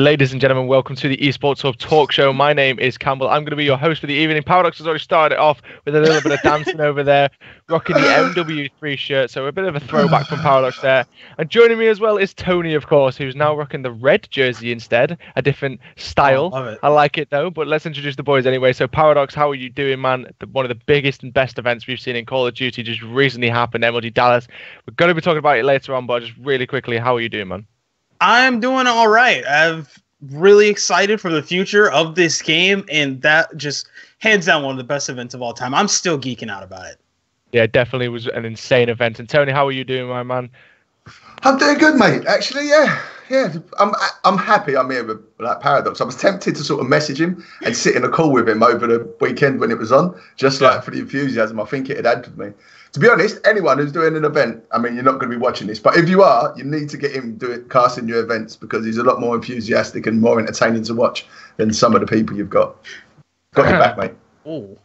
Ladies and gentlemen, welcome to the Esports Hub talk show. My name is Campbell. I'm going to be your host for the evening. Paradox has already started it off with a little bit of dancing over there, rocking the MW3 shirt. So a bit of a throwback from Paradox there. And joining me as well is Tony, of course, who's now rocking the red jersey instead, a different style. Oh. I like it though. But let's introduce the boys anyway. So Paradox, how are you doing, man? The, one of the biggest and best events we've seen in Call of Duty just recently happened, MLG Dallas. We're going to be talking about it later on, but just really quickly, how are you doing, man? I'm doing all right. I'm really excited for the future of this game, and that just hands down one of the best events of all time. I'm still geeking out about it. Yeah, definitely was an insane event. And Tony, how are you doing, my man? I'm doing good, mate. Actually, yeah, yeah. I'm I'm happy. I'm here with like Paradox. I was tempted to sort of message him and sit in a call with him over the weekend when it was on, just like for the enthusiasm I think it had had with me. To be honest, anyone who's doing an event, I mean, you're not going to be watching this, but if you are, you need to get him doing casting your events because he's a lot more enthusiastic and more entertaining to watch than some of the people you've got. Got your back, mate. Oh,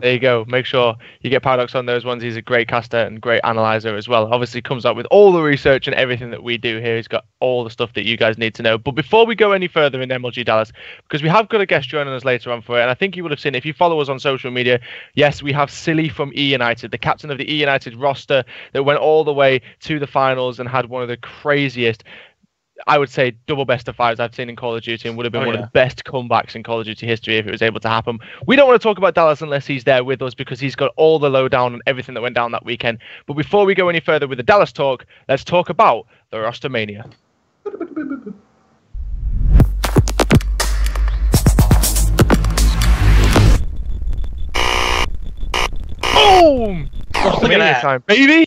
There you go. Make sure you get Paradox on those ones. He's a great caster and great analyzer as well. Obviously, comes up with all the research and everything that we do here. He's got all the stuff that you guys need to know. But before we go any further in MLG Dallas, because we have got a guest joining us later on for it, and I think you would have seen if you follow us on social media. Yes, we have Silly from E United, the captain of the E United roster that went all the way to the finals and had one of the craziest I would say double best of fives I've seen in Call of Duty and would have been Oh, one yeah. of the best comebacks in Call of Duty history if it was able to happen. We don't want to talk about Dallas unless he's there with us because he's got all the lowdown on everything that went down that weekend. But before we go any further with the Dallas talk, let's talk about the Rostermania. Boom! Rostermania that. time, baby!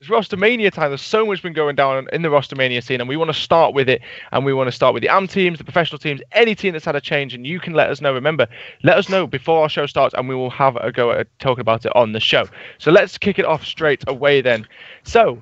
It's Rostermania time. There's so much been going down in the Rostermania scene, and we want to start with it. And we want to start with the AM teams, the professional teams, any team that's had a change. And you can let us know. Remember, let us know before our show starts, and we will have a go at talking about it on the show. So let's kick it off straight away then. So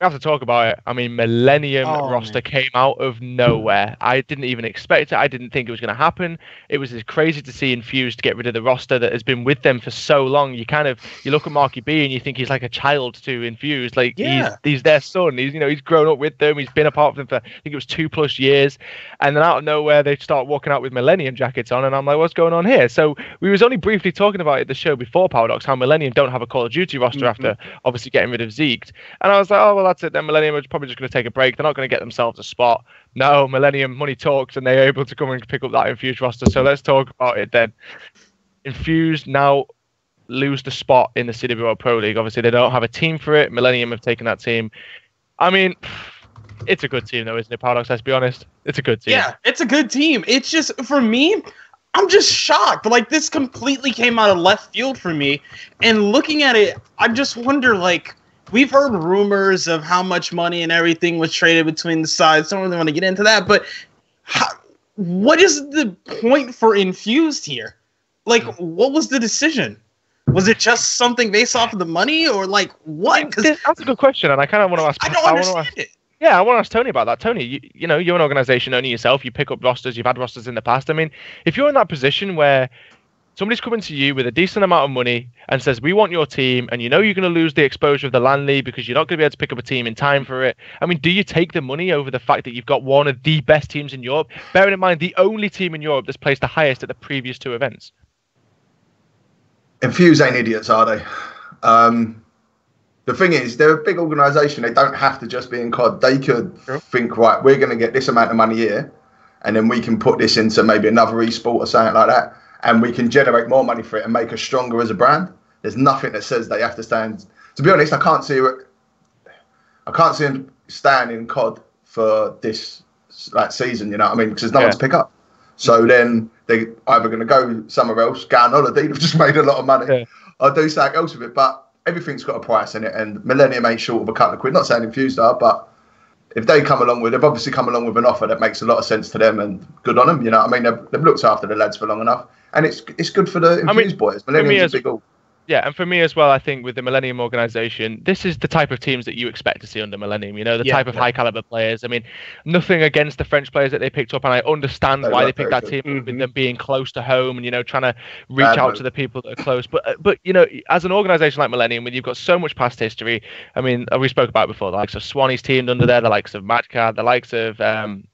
have to talk about it. I mean, Millennium Oh, roster man. came out of nowhere. I didn't even expect it. I didn't think it was going to happen. It was just crazy to see Infused get rid of the roster that has been with them for so long. You kind of you look at Marky B and you think he's like a child to Infused. Like Yeah. he's he's their son. He's you know he's grown up with them. He's been apart from them for I think it was two plus years. And then out of nowhere they start walking out with Millennium jackets on, and I'm like, what's going on here? So we was only briefly talking about it the show before Paradox how Millennium don't have a Call of Duty roster Mhm. after obviously getting rid of Zeke. And I was like, oh well, that's it. Then Millennium are probably just going to take a break. They're not going to get themselves a spot. No, Millennium money talks, and they're able to come and pick up that Infused roster. So let's talk about it then. Infused now lose the spot in the City World Pro League. Obviously, they don't have a team for it. Millennium have taken that team. I mean, it's a good team though, isn't it? Paradox. Let's be honest. It's a good team. yeah, it's a good team. It's just for me, I'm just shocked. Like this completely came out of left field for me. And looking at it, I just wonder like we've heard rumors of how much money and everything was traded between the sides. Don't really want to get into that, but how, what is the point for infused here? Like, what was the decision? Was it just something based off of the money, or like what? That's a good question, and I kind of want to ask. I don't wanna understand ask- it. Yeah, I want to ask Tony about that. Tony, you, you know, you're an organization owning yourself. You pick up rosters. You've had rosters in the past. I mean, if you're in that position where somebody's coming to you with a decent amount of money and says, "We want your team," and you know you're going to lose the exposure of the LAN league because you're not going to be able to pick up a team in time for it. I mean, do you take the money over the fact that you've got one of the best teams in Europe? Bearing in mind the only team in Europe that's placed the highest at the previous two events. Infuse ain't idiots, are they? Um, the thing is, they're a big organisation. They don't have to just be in COD. They could True. think, right, we're going to get this amount of money here, and then we can put this into maybe another esport or something like that, and we can generate more money for it and make us stronger as a brand. There's nothing that says they have to stand. To be honest, I can't see. I can't see them standing COD for this like season. You know what I mean? Because there's no Yeah. one to pick up. So then they either going to go somewhere else, go on holiday. They've just made a lot of money, Yeah. or do something else with it. But everything's got a price in it, and Millennium ain't short of a couple of quid. Not saying Infused are, but if they come along with, they've obviously come along with an offer that makes a lot of sense to them, and good on them. You know, what I mean, they've, they've looked after the lads for long enough, and it's it's good for the mean, Infused boys. for me Millennium's as- a big all. Yeah, and for me as well, I think with the Millennium organization, this is the type of teams that you expect to see under Millennium. You know, the Yeah, type of yeah. high caliber players. I mean, nothing against the French players that they picked up, and I understand They why they picked that very team up with them being close to home and you know trying to reach Bad out move. to the people that are close. But uh, but you know, as an organization like Millennium, when you've got so much past history, I mean, uh, we spoke about it before the likes of Swanee's teamed under there, the likes of Madcard, the likes of um,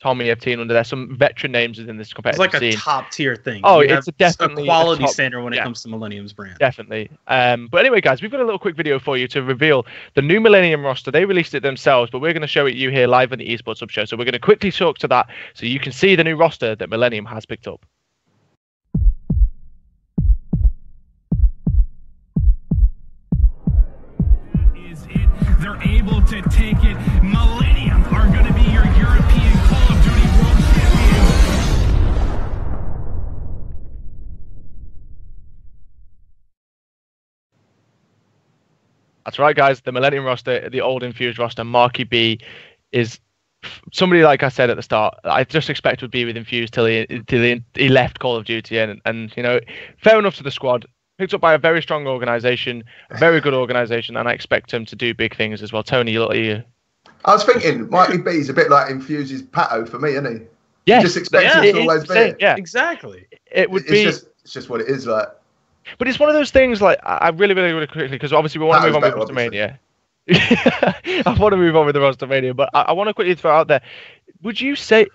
Tommy Evtine under there, some veteran names within this competition. It's like a scene. top tier thing. Oh, You it's have definitely a a quality top- standard when it comes to Millennium's brand. Definitely. Um, but anyway, guys, we've got a little quick video for you to reveal the new Millennium roster. They released it themselves, but we're going to show it you here live on the Esports Hub show. So we're going to quickly talk to that so you can see the new roster that Millennium has picked up. is it. They're able to take it. That's right, guys. The Millennium roster, the old Infused roster, Marky B is somebody like I said at the start. I just expect would be with Infused till he till he, he left Call of Duty, and and you know, fair enough to the squad. Picked up by a very strong organization, a very good organization, and I expect him to do big things as well. Tony, you, you I was thinking, Mikey is a bit like Infused's Pato for me, isn't he? yes, just expect him to it- always it's be the same, it. Yeah, Exactly. it would it's be. just it's just what it is like. But it's one of those things like I really, really, really quickly because obviously we want to move on with Rostermania. I want to move on with the Rostermania, but I, I want to quickly throw out there: Would you say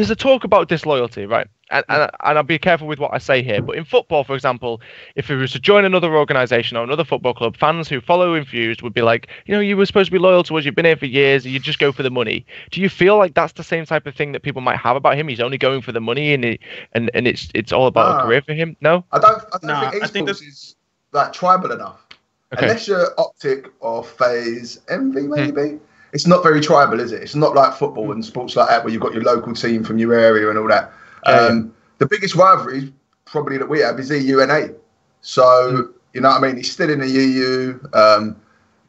there's a talk about disloyalty, right? And, and and I'll be careful with what I say here. But in football, for example, if he was to join another organisation or another football club, fans who follow Infused would be like, you know, you were supposed to be loyal to us. You've been here for years. And you just go for the money. Do you feel like that's the same type of thing that people might have about him? He's only going for the money, and he, and and it's it's all about a career for him. No. I don't. I don't Nah, think I think esports that's- is like tribal enough. Okay. Unless you're optic or FaZe envy, Hmm. It's not very tribal, is it? It's not like football and sports like that where you've got your local team from your area and all that. Yeah, yeah. um, The biggest rivalry probably that we have is EU and So Hmm. you know what I mean. He's still in the EU. Um,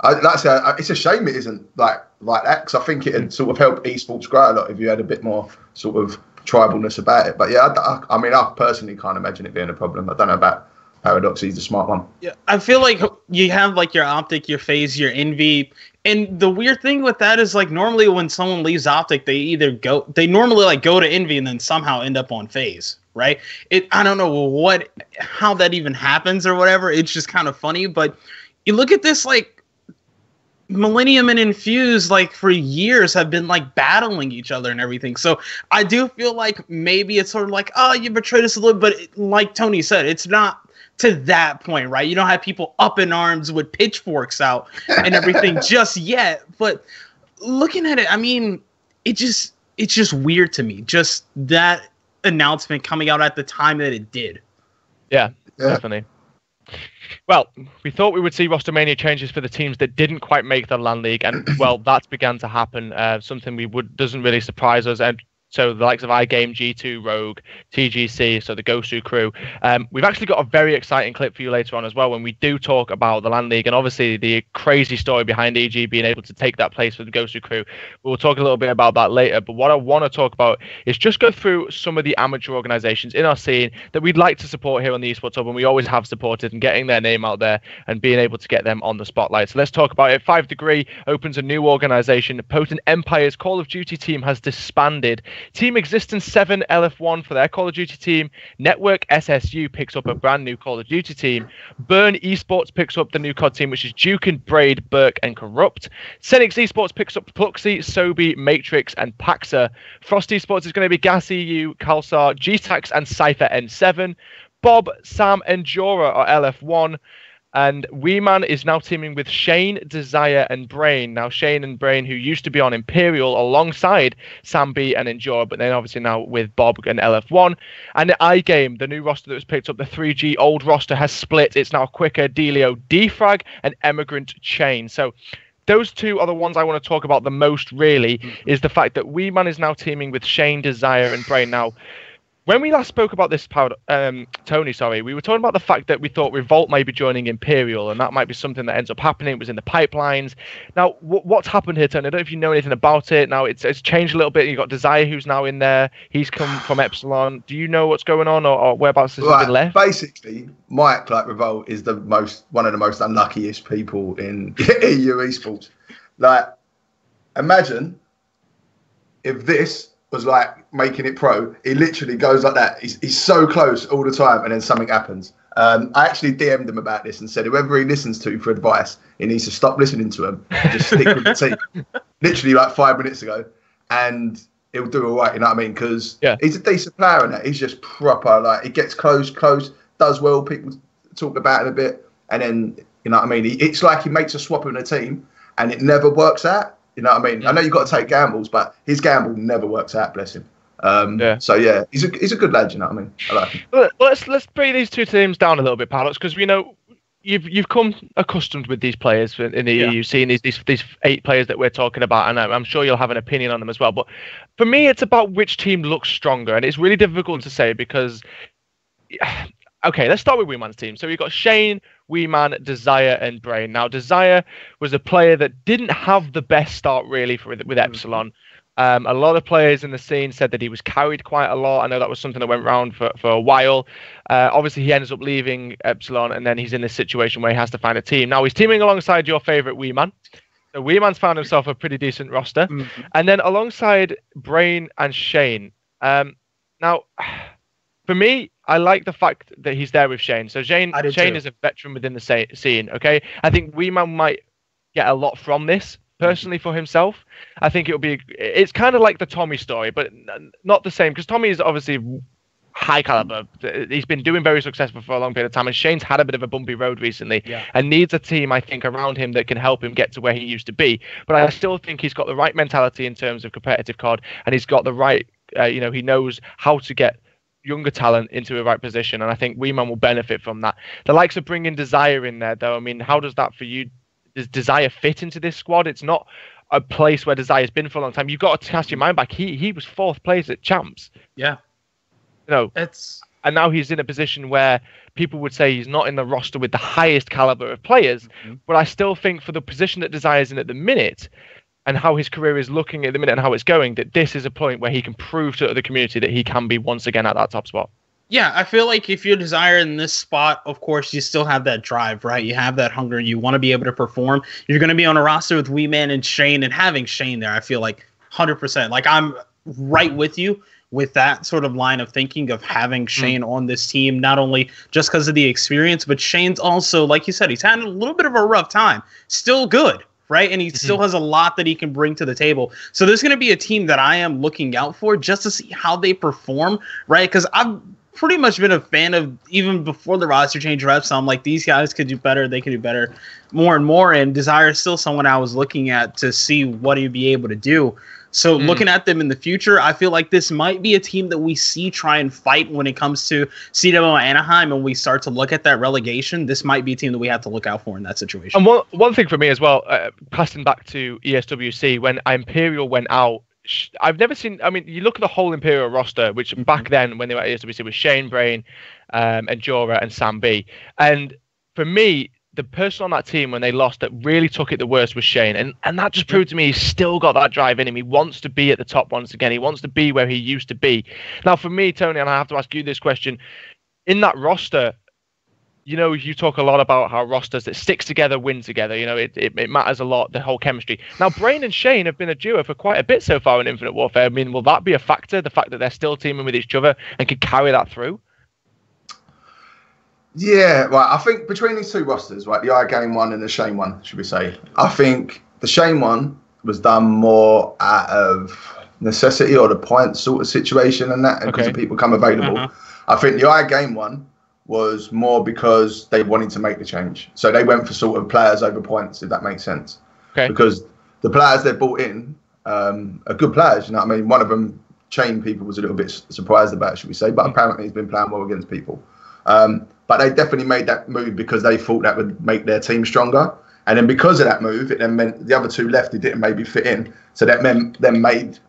I, that's a, it's a shame it isn't like like that because I think it'd sort of help esports grow a lot if you had a bit more sort of tribalness about it. But yeah, I, I- I mean, I personally can't imagine it being a problem. I don't know about Paradox. He's the smart one. Yeah, I feel like you have like your optic, your FaZe, your envy, and the weird thing with that is like normally when someone leaves optic, they either go, they normally like go to envy and then somehow end up on FaZe, right? It, I don't know what, how that even happens or whatever. It's just kind of funny, but you look at this like Millennium and Infuse, like for years, have been like battling each other and everything. So I do feel like maybe it's sort of like, oh, you betrayed us a little, but like Tony said, it's not to that point, right? You don't have people up in arms with pitchforks out and everything just yet. But looking at it, I mean, it just it's just weird to me. Just that announcement coming out at the time that it did. Yeah, Yeah. definitely. Well, we thought we would see Rostermania changes for the teams that didn't quite make the LAN League, and well, that's began to happen. Uh, something we would doesn't really surprise us, and so the likes of iGame, G2, Rogue, TGC, so the Gosu crew. Um, we've actually got a very exciting clip for you later on as well when we do talk about the LAN League and obviously the crazy story behind EG being able to take that place for the Gosu crew. We'll talk a little bit about that later. But what I want to talk about is just go through some of the amateur organizations in our scene that we'd like to support here on the Esports Hub and we always have supported and getting their name out there and being able to get them on the spotlight. So let's talk about it. Five Degree opens a new organization. Potent Empires Call of Duty team has disbanded. Team Existence 7 LF1 for their Call of Duty team. Network SSU picks up a brand new Call of Duty team. Burn Esports picks up the new COD team, which is Duke and Braid, Burke and Corrupt. Senix Esports picks up Pluxy, Sobi, Matrix, and Paxa. Frost Esports is going to be Gas EU, Kalsar, GTAX, and Cypher N7. Bob, Sam, and Jora are LF1. And Weeman is now teaming with Shane, Desire, and Brain. Now, Shane and Brain, who used to be on Imperial alongside Sam B and Endure, but then obviously now with Bob and LF1. And the iGame, the new roster that was picked up, the 3G old roster has split. It's now Quicker, Delio, Defrag, and Emigrant Chain. So those two are the ones I want to talk about the most, really, mm-hmm. is the fact that Weeman is now teaming with Shane, Desire, and Brain. Now, when we last spoke about this, um, Tony, sorry, we were talking about the fact that we thought Revolt might be joining Imperial, and that might be something that ends up happening. It was in the pipelines. Now, wh- what's happened here, Tony? I don't know if you know anything about it. Now, it's, it's changed a little bit. You've got Desire, who's now in there. He's come from Epsilon. Do you know what's going on, or, or whereabouts has Right, been left? basically, Mike, like Revolt, is the most one of the most unluckiest people in EU esports. Like, imagine if this was like making it pro. He literally goes like that. He's, he's so close all the time, and then something happens. Um, I actually DM'd him about this and said, whoever he listens to for advice, he needs to stop listening to him. and Just stick with the team. Literally like five minutes ago, and he'll do all right. You know what I mean? Because Yeah. he's a decent player in that. He's just proper. Like he gets close, close, does well. People talk about it a bit, and then you know what I mean. He, it's like he makes a swap in a team, and it never works out. You know what I mean? I know you've got to take gambles, but his gamble never works out. Bless him. Um, Yeah. So yeah, he's a he's a good lad. You know what I mean? I like him. Well, let's let's break these two teams down a little bit, Paradox, because we know you've you've come accustomed with these players in in the Yeah. EU, seeing these, these these eight players that we're talking about, and I'm I'm sure you'll have an opinion on them as well. But for me, it's about which team looks stronger, and it's really difficult to say because. Okay, let's start with Weeman's team. So we've got Shane, Weeman, Desire, and Brain. Now, Desire was a player that didn't have the best start really for with, with Epsilon. Um, a lot of players in the scene said that he was carried quite a lot. I know that was something that went round for, for a while. Uh, obviously, he ends up leaving Epsilon, and then he's in this situation where he has to find a team. Now, he's teaming alongside your favourite Weeman. So Weeman's found himself a pretty decent roster. And then alongside Brain and Shane. Um, now, for me, I like the fact that he's there with Shane. So Shane, Shane too. is a veteran within the sa- scene. Okay, I think Weeman might get a lot from this personally for himself. I think it'll be. It's kind of like the Tommy story, but not the same because Tommy is obviously high caliber. He's been doing very successful for a long period of time, and Shane's had a bit of a bumpy road recently, Yeah. and needs a team I think around him that can help him get to where he used to be. But I still think he's got the right mentality in terms of competitive card, and he's got the right. Uh, you know, he knows how to get younger talent into the right position, and I think Weeman will benefit from that. The likes of bringing Desire in there, though. I mean, how does that for you? Does Desire fit into this squad? It's not a place where Desire's been for a long time. You've got to cast your mind back. He he was fourth place at champs. Yeah, You know, it's and now he's in a position where people would say he's not in the roster with the highest caliber of players. Mhm. But I still think for the position that Desire's in at the minute, and how his career is looking at the minute and how it's going, that this is a point where he can prove to the community that he can be once again at that top spot. Yeah, I feel like if you're desiring this spot, of course, you still have that drive, right? You have that hunger. You want to be able to perform. You're going to be on a roster with Wee Man and Shane, and having Shane there, I feel like 100%. Like, I'm right with you with that sort of line of thinking of having hmm. Shane on this team, not only just because of the experience, but Shane's also, like you said, he's had a little bit of a rough time. Still good. Right. And he mm-hmm. still has a lot that he can bring to the table. So there's going to be a team that I am looking out for just to see how they perform. Right. Because I've pretty much been a fan of even before the roster change reps. So I'm like, these guys could do better. They could do better more and more. And Desire is still someone I was looking at to see what he'd be able to do. So Mm. looking at them in the future, I feel like this might be a team that we see try and fight when it comes to CWL Anaheim and we start to look at that relegation. This might be a team that we have to look out for in that situation. And one one thing for me as well, uh, casting back to ESWC, when Imperial went out, I've never seen. I mean, you look at the whole Imperial roster, which back then when they were at ESWC was Shane Brain, um, and Jora and Sam B. And for me, the person on that team when they lost that really took it the worst was Shane, and and that just proved to me he's still got that drive in him. He wants to be at the top once again. He wants to be where he used to be. Now, for me, Tony, and I have to ask you this question: in that roster, you know, you talk a lot about how rosters that sticks together win together. You know, it, it, it matters a lot, the whole chemistry. Now, Brain and Shane have been a duo for quite a bit so far in Infinite Warfare. I mean, will that be a factor? The fact that they're still teaming with each other and can carry that through? Yeah, right. I think between these two rosters, right, the iGame one and the Shane one, should we say? I think the Shane one was done more out of necessity or the point sort of situation and that, because Okay. people come available. Uh-huh. I think the iGame one was more because they wanted to make the change. So they went for sort of players over points, if that makes sense. Okay. Because the players they brought in um, are good players. You know what I mean? One of them, Chain, people was a little bit surprised about, should we say? But apparently he's been playing well against people. Um, but they definitely made that move because they thought that would make their team stronger. And then because of that move, it then meant the other two left who didn't maybe fit in. So that meant then made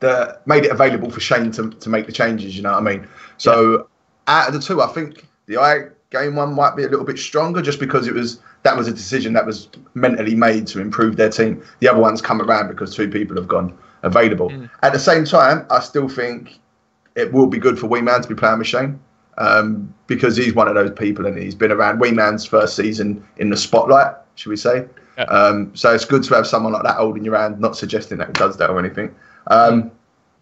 the made it available for Shane to, to make the changes. You know what I mean? So out of the two, I think the I game one might be a little bit stronger just because it was that was a decision that was mentally made to improve their team. The other one's come around because two people have gone available. At the same time, I still think it will be good for Wee Man to be playing with Shane um, because he's one of those people and he's been around Wee Man's first season in the spotlight, should we say? Yeah. Um, so it's good to have someone like that holding your hand, not suggesting that he does that or anything. Um,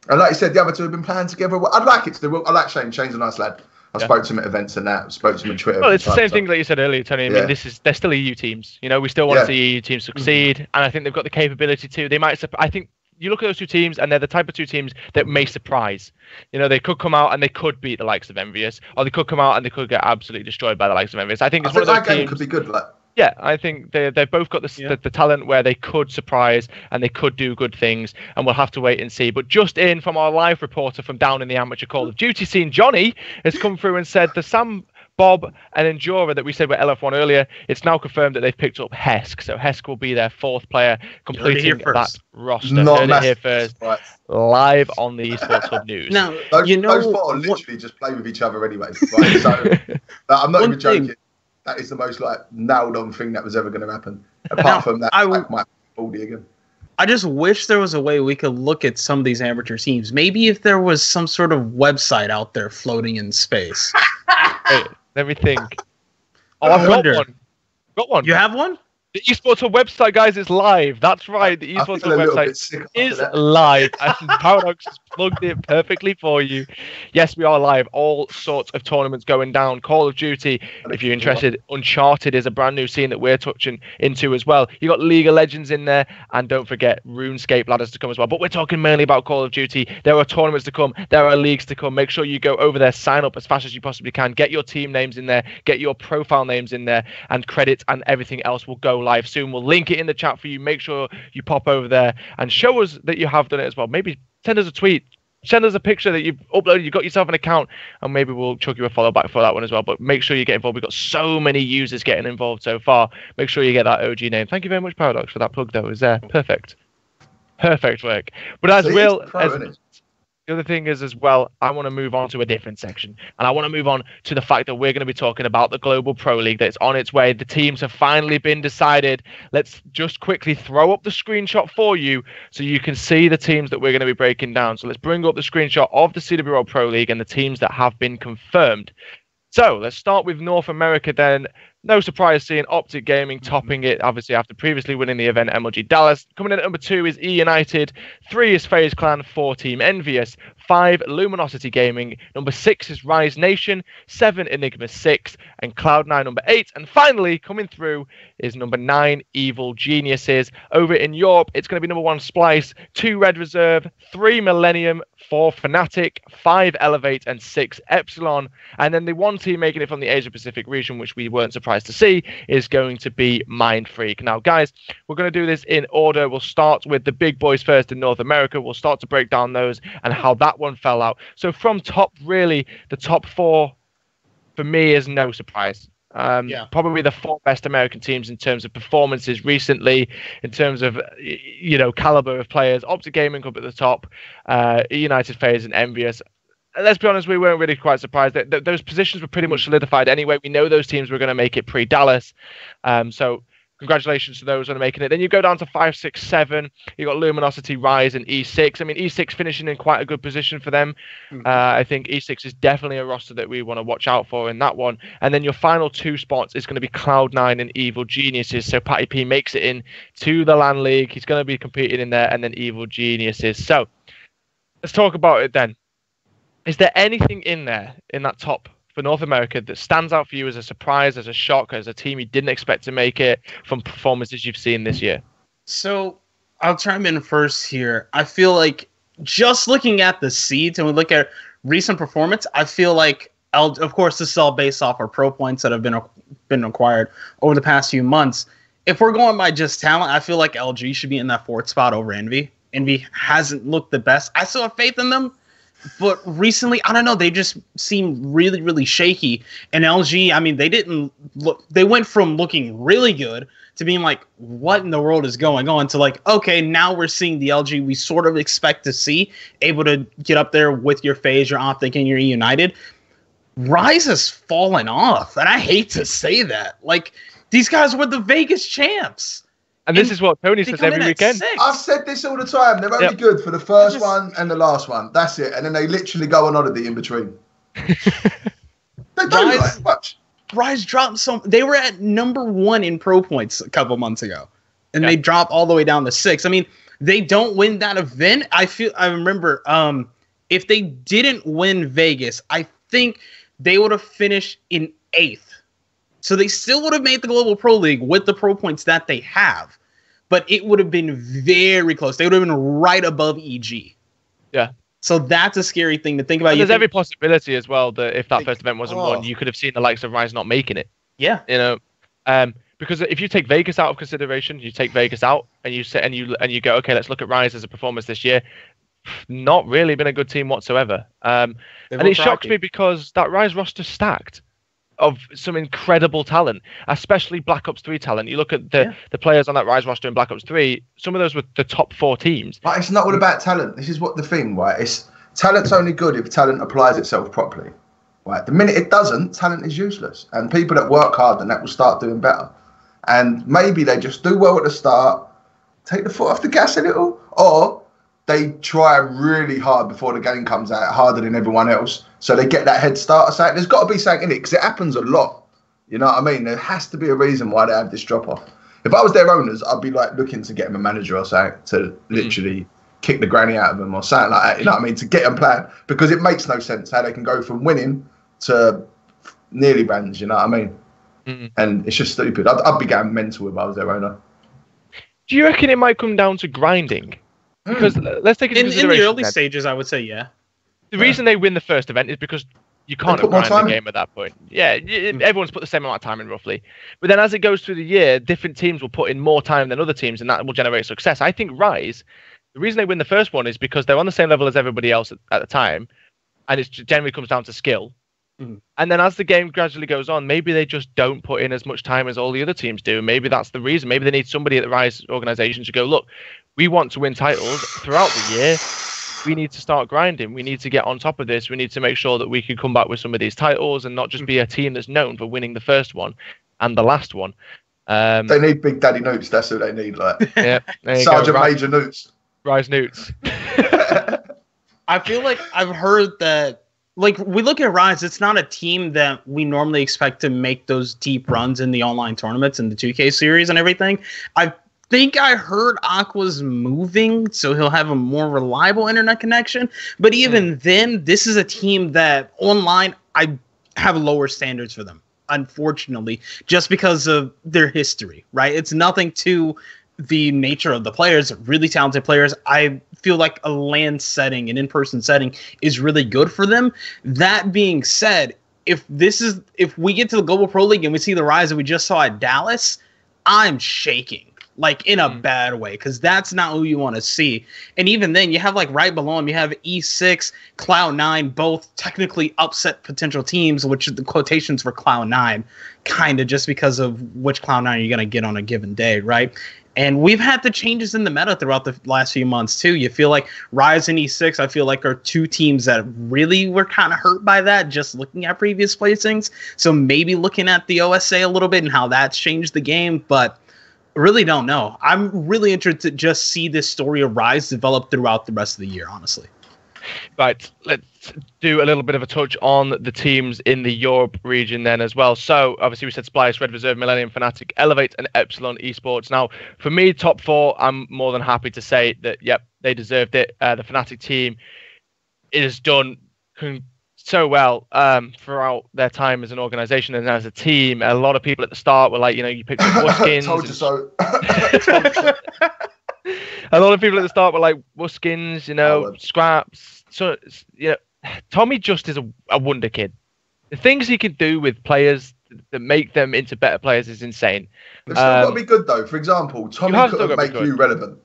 and like you said, the other two have been playing together. Well, I'd like it to do. I like Shane. Shane's a nice lad. I Yeah. spoke to him at events and that. Spoke to him on Twitter. Well, it's the same thing that you said earlier, Tony. I Yeah. mean, this is they're still EU teams. You know, we still want Yeah. to see EU teams succeed, and I think they've got the capability to. They might. I think you look at those two teams, and they're the type of two teams that may surprise. You know, they could come out and they could beat the likes of EnVyUs, or they could come out and they could get absolutely destroyed by the likes of EnVyUs. I think I one think of that game teams. could be good. Like, Yeah, I think they they've both got the, Yeah. the the talent where they could surprise and they could do good things, and we'll have to wait and see. But just in from our live reporter from down in the amateur Call of Duty scene, Johnny has come through and said the Sam. Bob and Endura that we said were LF1 earlier, it's now confirmed that they've picked up Hesk. So Hesk will be their fourth player heard it completing here that roster. not Heard it here first, surprise. live on the Esports Hub News. Now, Those, you know, those four what- literally just play with each other anyway. Right? So I'm not One even joking. thing- That is the most like nailed on thing that was ever going to happen. Apart Now, from that, I I might baldy again. I just wish there was a way we could look at some of these amateur teams. Maybe if there was some sort of website out there floating in space. Let me think. Oh, I I've got one. Got one. You have one? The Esports website, guys, is live. That's right. The Esports feel a Hub little website bit sick after is live. And Paradox has plugged it perfectly for you. Yes, we are live. All sorts of tournaments going down. Call of Duty, if you're interested. Uncharted is a brand new scene that we're touching into as well. You got League of Legends in there, and don't forget RuneScape ladders to come as well. But we're talking mainly about Call of Duty. There are tournaments to come. There are leagues to come. Make sure you go over there, sign up as fast as you possibly can. Get your team names in there. Get your profile names in there, and credits and everything else will go live soon. We'll link it in the chat for you. Make sure you pop over there and show us that you have done it as well. Maybe send us a tweet. Send us a picture that you've uploaded, you've got yourself an account, and maybe we'll chuck you a follow back for that one as well. But make sure you get involved. We've got so many users getting involved so far. Make sure you get that OG name. Thank you very much, Paradox, for that plug, though. It was there. Perfect. Perfect work. But as Will, pro, as? The other thing is as well, I want to move on to a different section, and I want to move on to the fact that we're going to be talking about the Global Pro League that's on its way. The teams have finally been decided. Let's just quickly throw up the screenshot for you so you can see the teams that we're going to be breaking down. So let's bring up the screenshot of the CWL Pro League and the teams that have been confirmed. So let's start with North America then. No surprise seeing Optic Gaming mm-hmm. topping it, obviously, after previously winning the event MLG Dallas. Coming in at number two is E United. Three is FaZe Clan. Four Team EnVyUs. Five, Luminosity Gaming. Number six is Rise Nation. Seven, Enigma Six. And Cloud9, number eight. And finally, coming through is number nine, Evil Geniuses. Over in Europe, it's going to be number one, Splyce. Two, Red Reserve. Three, Millennium. Four, Fnatic. Five, Elevate. And six, Epsilon. And then the one team making it from the Asia Pacific region, which we weren't surprised to see, is going to be Mind Freak. Now, guys, we're going to do this in order. We'll start with the big boys first in North America. We'll start to break down those and how that one fell out. So, from top, really, the top four for me is no surprise. Um, Yeah. Probably the four best American teams in terms of performances recently, in terms of you know caliber of players. Optic Gaming Club at the top, uh, United FaZe and EnVyUs. Let's be honest, we weren't really quite surprised. That that those positions were pretty much solidified anyway. We know those teams were going to make it pre Dallas, um, so congratulations to those that are making it. Then you go down to five, six, seven. You got Luminosity, Rise, and E6. I mean, E6 finishing in quite a good position for them. Mhm. Uh, I think E6 is definitely a roster that we want to watch out for in that one. And then your final two spots is going to be Cloud9 and Evil Geniuses. So Patty P makes it in to the LAN League. He's going to be competing in there, and then Evil Geniuses. So let's talk about it then. Is there anything in there in that top for North America that stands out for you as a surprise, as a shock, as a team you didn't expect to make it from performances you've seen this year? So I'll chime in first here. I feel like just looking at the seeds and we look at recent performance, I feel like, L- of course, this is all based off our pro points that have been been acquired over the past few months. If we're going by just talent, I feel like LG should be in that fourth spot over Envy. Envy hasn't looked the best. I still have faith in them, but recently, I don't know. They just seem really, really shaky. And LG, I mean, they didn't look. They went from looking really good to being like, what in the world is going on? To like, okay, now we're seeing the LG we sort of expect to see, able to get up there with your FaZe, your Optic, and your United. Rise has fallen off, and I hate to say that. Like, these guys were the Vegas champs. And this And is what Tony They says every weekend. six. I've said this all the time. They're only Yep. good for the first just- one and the last one. That's it. And then they literally go on holiday in between. they do Guys- like much. Rise dropped some. They were at number one in pro points a couple months ago, and Yeah. they drop all the way down to six. I mean, they don't win that event. I feel. I remember. Um, if they didn't win Vegas, I think they would have finished in eighth. So they still would have made the Global Pro League with the pro points that they have. but it would have been very close. They would have been right above EG. Yeah. So that's a scary thing to think about. And You there's every possibility as well that if that Think- first event wasn't oh. won, you could have seen the likes of Rise not making it. yeah. You know, um, because if you take Vegas out of consideration, you take Vegas out, and you say, and you and you go, okay, let's look at Rise as a performance this year. Not really been a good team whatsoever. Um, and were it shocks me because that Rise roster stacked of some incredible talent, especially Black Ops 3 talent. You look at the, Yeah. the players on that Rise roster in Black Ops 3, some of those were the top four teams. But it's not all about talent. This is what the thing, right? It's talent's only good if talent applies itself properly. Right. The minute it doesn't, talent is useless. And people that work hard and that will start doing better. And maybe they just do well at the start, take the foot off the gas a little, or they try really hard before the game comes out, harder than everyone else. So they get that head start or something. There's got to be something in it because it happens a lot. You know what I mean? There has to be a reason why they have this drop off. If I was their owners, I'd be like looking to get them a manager or something to literally kick the granny out of them or something like that. You know what I mean? To get them playing because it makes no sense how they can go from winning to nearly bans. You know what I mean? Mhm. And it's just stupid. I'd, I'd be going mental if I was their owner. Do you reckon it might come down to grinding? Because l- let's take it In, in the early then. stages, I would say yeah. The reason they win the first event is because you can't put more grind time the in. game at that point. Yeah, y- everyone's put the same amount of time in roughly. But then as it goes through the year, different teams will put in more time than other teams, and that will generate success. I think Rise, the reason they win the first one is because they're on the same level as everybody else at, at the time, and it generally comes down to skill. Mhm. And then as the game gradually goes on, maybe they just don't put in as much time as all the other teams do. Maybe that's the reason. Maybe they need somebody at the Rise organization to go, look, we want to win titles throughout the year we need to start grinding. We need to get on top of this. We need to make sure that we can come back with some of these titles and not just be a team that's known for winning the first one and the last one. Um, They need Big Daddy Newts. That's who they need. Like yeah, there go. Sergeant Rise, Major Newts. Rise Newts. I feel like I've heard that like we look at Rise, it's not a team that we normally expect to make those deep runs in the online tournaments and the 2K series and everything. I think I heard Aqua's moving, so he'll have a more reliable internet connection. But hmm. even then, this is a team that online I have lower standards for them, unfortunately, just because of their history, right? It's nothing to the nature of the players, really talented players. I feel like a land setting, an in-person setting is really good for them. That being said, if this is if we get to the Global Pro League and we see the rise that we just saw at Dallas, I'm shaking. Like in a Mm. bad way, because that's not who you want to see. And even then, you have like right below him, you have E6, Cloud9, both technically upset potential teams, which the quotations for Cloud9, kind of just because of which Cloud9 you're going to get on a given day, right? And we've had the changes in the meta throughout the last few months too. You feel like Rise and E6, I feel like are two teams that really were kind of hurt by that, just looking at previous placings. So maybe looking at the OSA a little bit and how that's changed the game, but really don't know. I'm really interested to just see this story arise, develop throughout the rest of the year, honestly. Right, let's do a little bit of a touch on the teams in the Europe region then as well. So obviously we said Splyce, Red Reserve, Millennium, Fnatic, Elevate, and Epsilon Esports. Now, for me, top four, I'm more than happy to say that yep, they deserved it. Uh, the Fnatic team is done con- so well um, throughout their time as an organization and as a team. A lot of people at the start were like, you know, you picked up Wuskins. Told you so. a lot of people at the start were like Wuskins, you know, scraps. So you know, Tommy just is a, a wonder kid. The things he can do with players that make them into better players is insane. They've still got Um, to be good though. For example, Tommy have could still have got to make you relevant.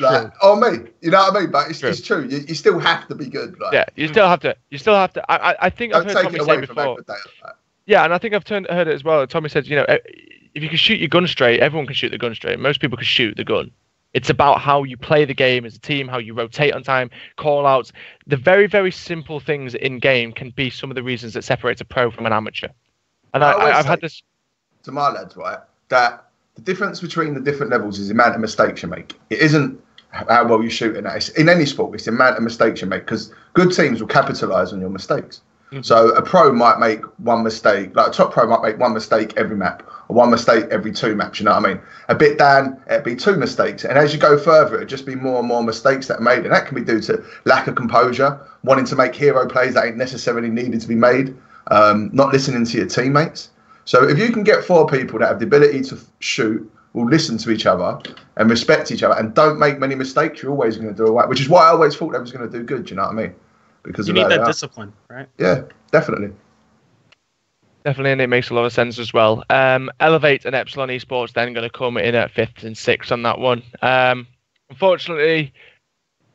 Like, True. oh me, you know what I mean? But it's, True. it's true. You, you still have to be good. Like, Yeah, you still have to. You still have to. I, I, I think I've don't heard take Tommy it say before. Like, Yeah, and I think I've turned, heard it as well. Tommy said, you know, if you can shoot your gun straight, everyone can shoot the gun straight. Most people can shoot the gun. It's about how you play the game as a team, how you rotate on time, call outs. The very, very simple things in game can be some of the reasons that separates a pro from an amateur. And I, I I've had this. to my lads, right, that the difference between the different levels is the amount of mistakes you make. It isn't how well you shoot in that. It's, in any sport, it's the amount of mistakes you make because good teams will capitalize on your mistakes. Mhm. So a pro might make one mistake, like a top pro might make one mistake every map, or one mistake every two maps. You know what I mean? A bit down, it'd be two mistakes, and as you go further, it'd just be more and more mistakes that are made, and that can be due to lack of composure, wanting to make hero plays that ain't necessarily needed to be made, um, not listening to your teammates. So if you can get four people that have the ability to shoot, will listen to each other and respect each other and don't make many mistakes, you're always going to do all right. Which is why I always thought they was going to do good. Do you know what I mean? Because You of need how they that discipline, right? Yeah, definitely. Definitely, and it makes a lot of sense as well. Um, Elevate and Epsilon Esports then going to come in at fifth and sixth on that one. Um, unfortunately,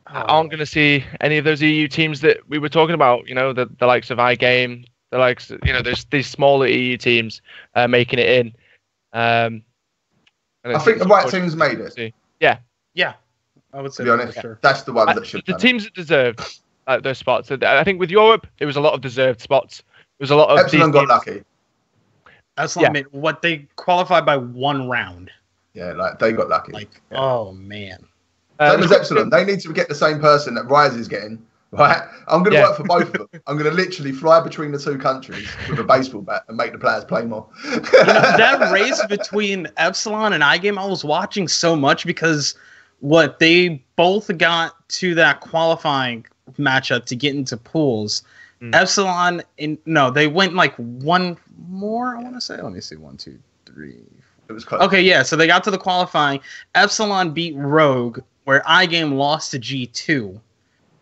Oh. aren't going to see any of those EU teams that we were talking about. You know, the, the likes of iGame, the likes, you know, there's these smaller EU teams uh, making it in. Um, and I think the right teams made it. Yeah, Yeah, I would To say be honest, for sure. that's the one I- that should. the have done it. teams that deserved uh, those spots. I think with Europe, it was a lot of deserved spots. It was a lot of Epsilon got teams- lucky. That's Yeah. not made what they qualified by one round. Yeah, like they got lucky. Like, Yeah. oh man. uh, Same as Epsilon. They need to get the same person that Rise is getting. Right? I'm going to Yeah. work for both of them. I'm going to literally fly between the two countries with a baseball bat and make the players play more. You know, that race between Epsilon and iGame, I was watching so much because what they both got to that qualifying matchup to get into pools. Mm. Epsilon, in no, they went like one more. I want to say. Let me see. One, two, three. It was close. Okay, yeah. So they got to the qualifying. Epsilon beat Rogue, where iGame lost to G two.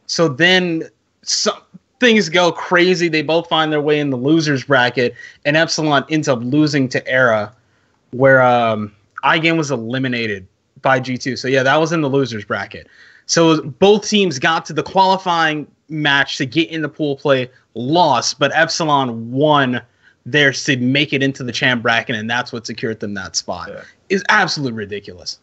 So then some things go crazy. They both find their way in the losers bracket, and Epsilon ends up losing to Era, where um, iGame was eliminated by G two. So yeah, that was in the losers bracket. So both teams got to the qualifying match to get in the pool play, lost, but Epsilon won theirs to make it into the champ bracket, and that's what secured them that spot. Yeah. Is absolutely ridiculous.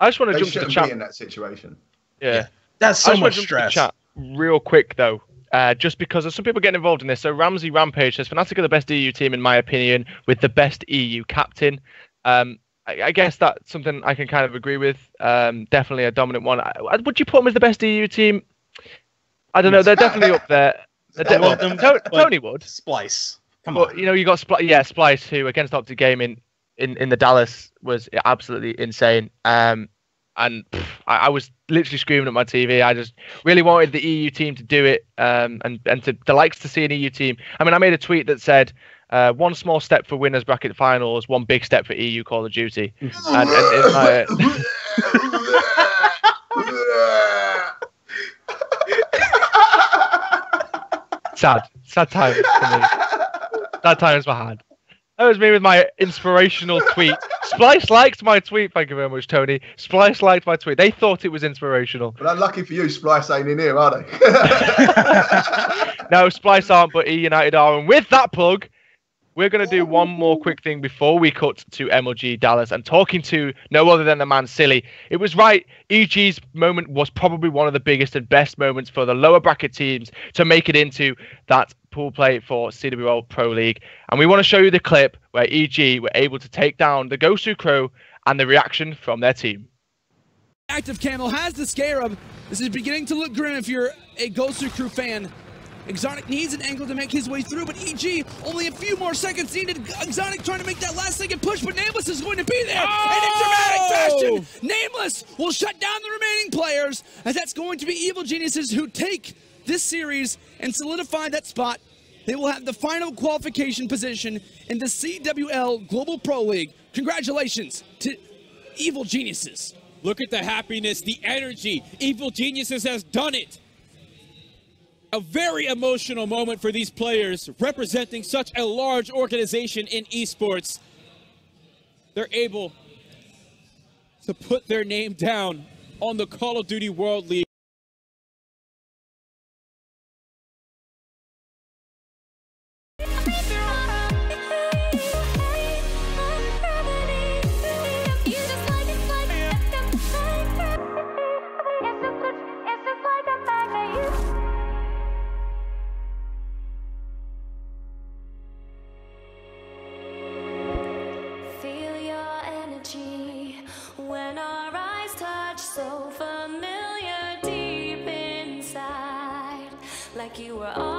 I just want to They jump to the chat. be in that situation. Yeah. That's so much to to stress. chat real quick though, uh, just because there's some people getting involved in this. So Ramsey Rampage says Fnatic are the best EU team in my opinion, with the best EU captain. Um, I, I guess that's something I can kind of agree with. Um, definitely a dominant one. I, I- would you put them as the best EU team? I don't know. They're definitely up there. De- Well, them- Tony would. Splyce. Come But on. you know, you got Spl- yeah, Splyce who against Optic Gaming in, in the Dallas was absolutely insane. Um, and pff, I, I was literally screaming at my TV. I just really wanted the EU team to do it, um, and and to the likes to see an EU team. I mean, I made a tweet that said. Uh, one small step for winners bracket finals, one big step for EU Call of Duty. And, and in my, sad, sad times for me. Sad times were had. That was me with my inspirational tweet. Splyce liked my tweet. Thank you very much, Tony. Splyce liked my tweet. They thought it was inspirational. But unlucky for you, Splyce ain't in here, are they? no, Splyce aren't, but E United are. And with that plug, we're going to do one more quick thing before we cut to MLG Dallas and talking to no other than the man Silly. It was right. EG's moment was probably one of the biggest and best moments for the lower bracket teams to make it into that pool play for CWL Pro League. And we want to show you the clip where EG were able to take down the Gosu Crew and the reaction from their team. Active Camel has the Scarab. This is beginning to look grim if you're a Gosu Crew fan. Exotic needs an angle to make his way through, but EG only a few more seconds needed. Exotic trying to make that last second push, but Nameless is going to be there. And in oh! dramatic fashion, Nameless will shut down the remaining players, as that's going to be Evil Geniuses who take this series and solidify that spot. They will have the final qualification position in the CWL Global Pro League. Congratulations to Evil Geniuses. Look at the happiness, the energy. Evil Geniuses has done it. A very emotional moment for these players representing such a large organization in esports. They're able to put their name down on the Call of Duty World League. You were already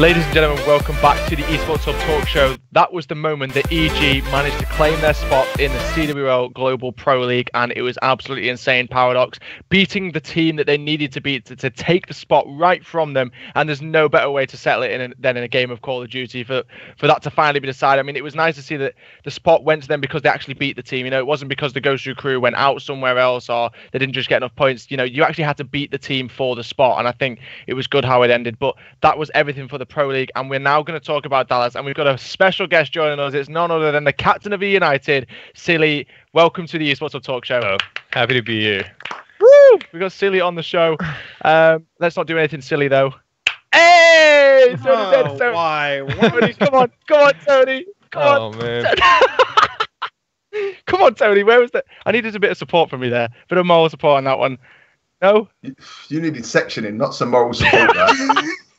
Ladies and gentlemen, welcome back to the Esports Hub Talk Show. That was the moment that EG managed to claim their spot in the CWL Global Pro League, and it was absolutely insane. Paradox beating the team that they needed to beat to, to take the spot right from them, and there's no better way to settle it in a, than in a game of Call of Duty for for that to finally be decided. I mean, it was nice to see that the spot went to them because they actually beat the team. You know, it wasn't because the Gosu Crew crew went out somewhere else or they didn't just get enough points. You know, you actually had to beat the team for the spot, and I think it was good how it ended. But that was everything for the Pro League, and we're now going to talk about Dallas, and we've got a special guest joining us. It's none other than the captain of E United, Silly. Welcome to the Esports Hub Talk Show. Oh, happy to be here. Woo! We got Silly on the show. Um, let's not do anything silly though. Hey, Tony, Oh, Tony, why? Tony, come on, come on, Tony, come on. Oh man. Come on, Tony. Where was that? I needed a bit of support from you there. A Bit of moral support on that one. No? You, you needed sectioning, not some moral support.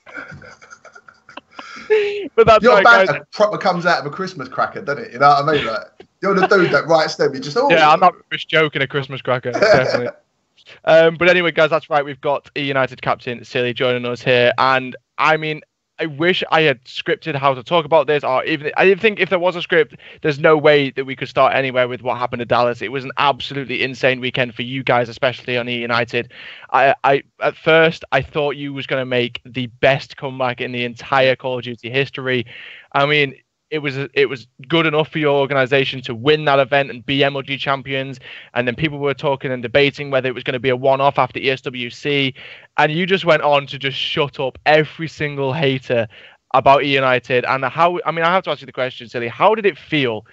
But that's Your guys. proper comes out of a Christmas cracker, doesn't it? You know what I mean? Like you're the dude that writes them. You just oh Yeah, I'm not just joking. A Christmas cracker, definitely. um, but anyway, guys, that's right. We've got E United captain Silly joining us here, and I mean, I wish I had scripted how to talk about this, or even I think if there was a script, there's no way that we could start anywhere with what happened to Dallas. It was an absolutely insane weekend for you guys, especially on E United. I, I at first I thought you was going to make the best comeback in the entire Call of Duty history. I mean, it was it was good enough for your organization to win that event and be MLG champions. And then people were talking and debating whether it was going to be a one-off after ESWC, and you just went on to just shut up every single hater about E United and how. I mean, I have to ask you the question, silly. How did it feel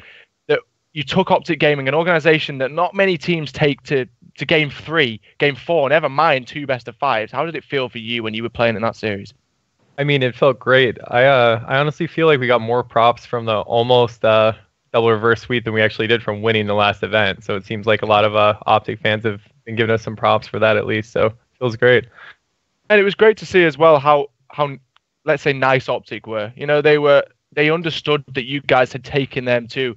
that you took Optic Gaming, an organization that not many teams take to to game three, game four, never mind two best of fives? How did it feel for you when you were playing in that series? I mean, it felt great. I uh, I honestly feel like we got more props from the almost uh, double reverse sweep than we actually did from winning the last event. So it seems like a lot of uh, Optic fans have been giving us some props for that at least. So it feels great. and it was great to see as well how how let's say nice optic were you know they were they understood that you guys had taken them to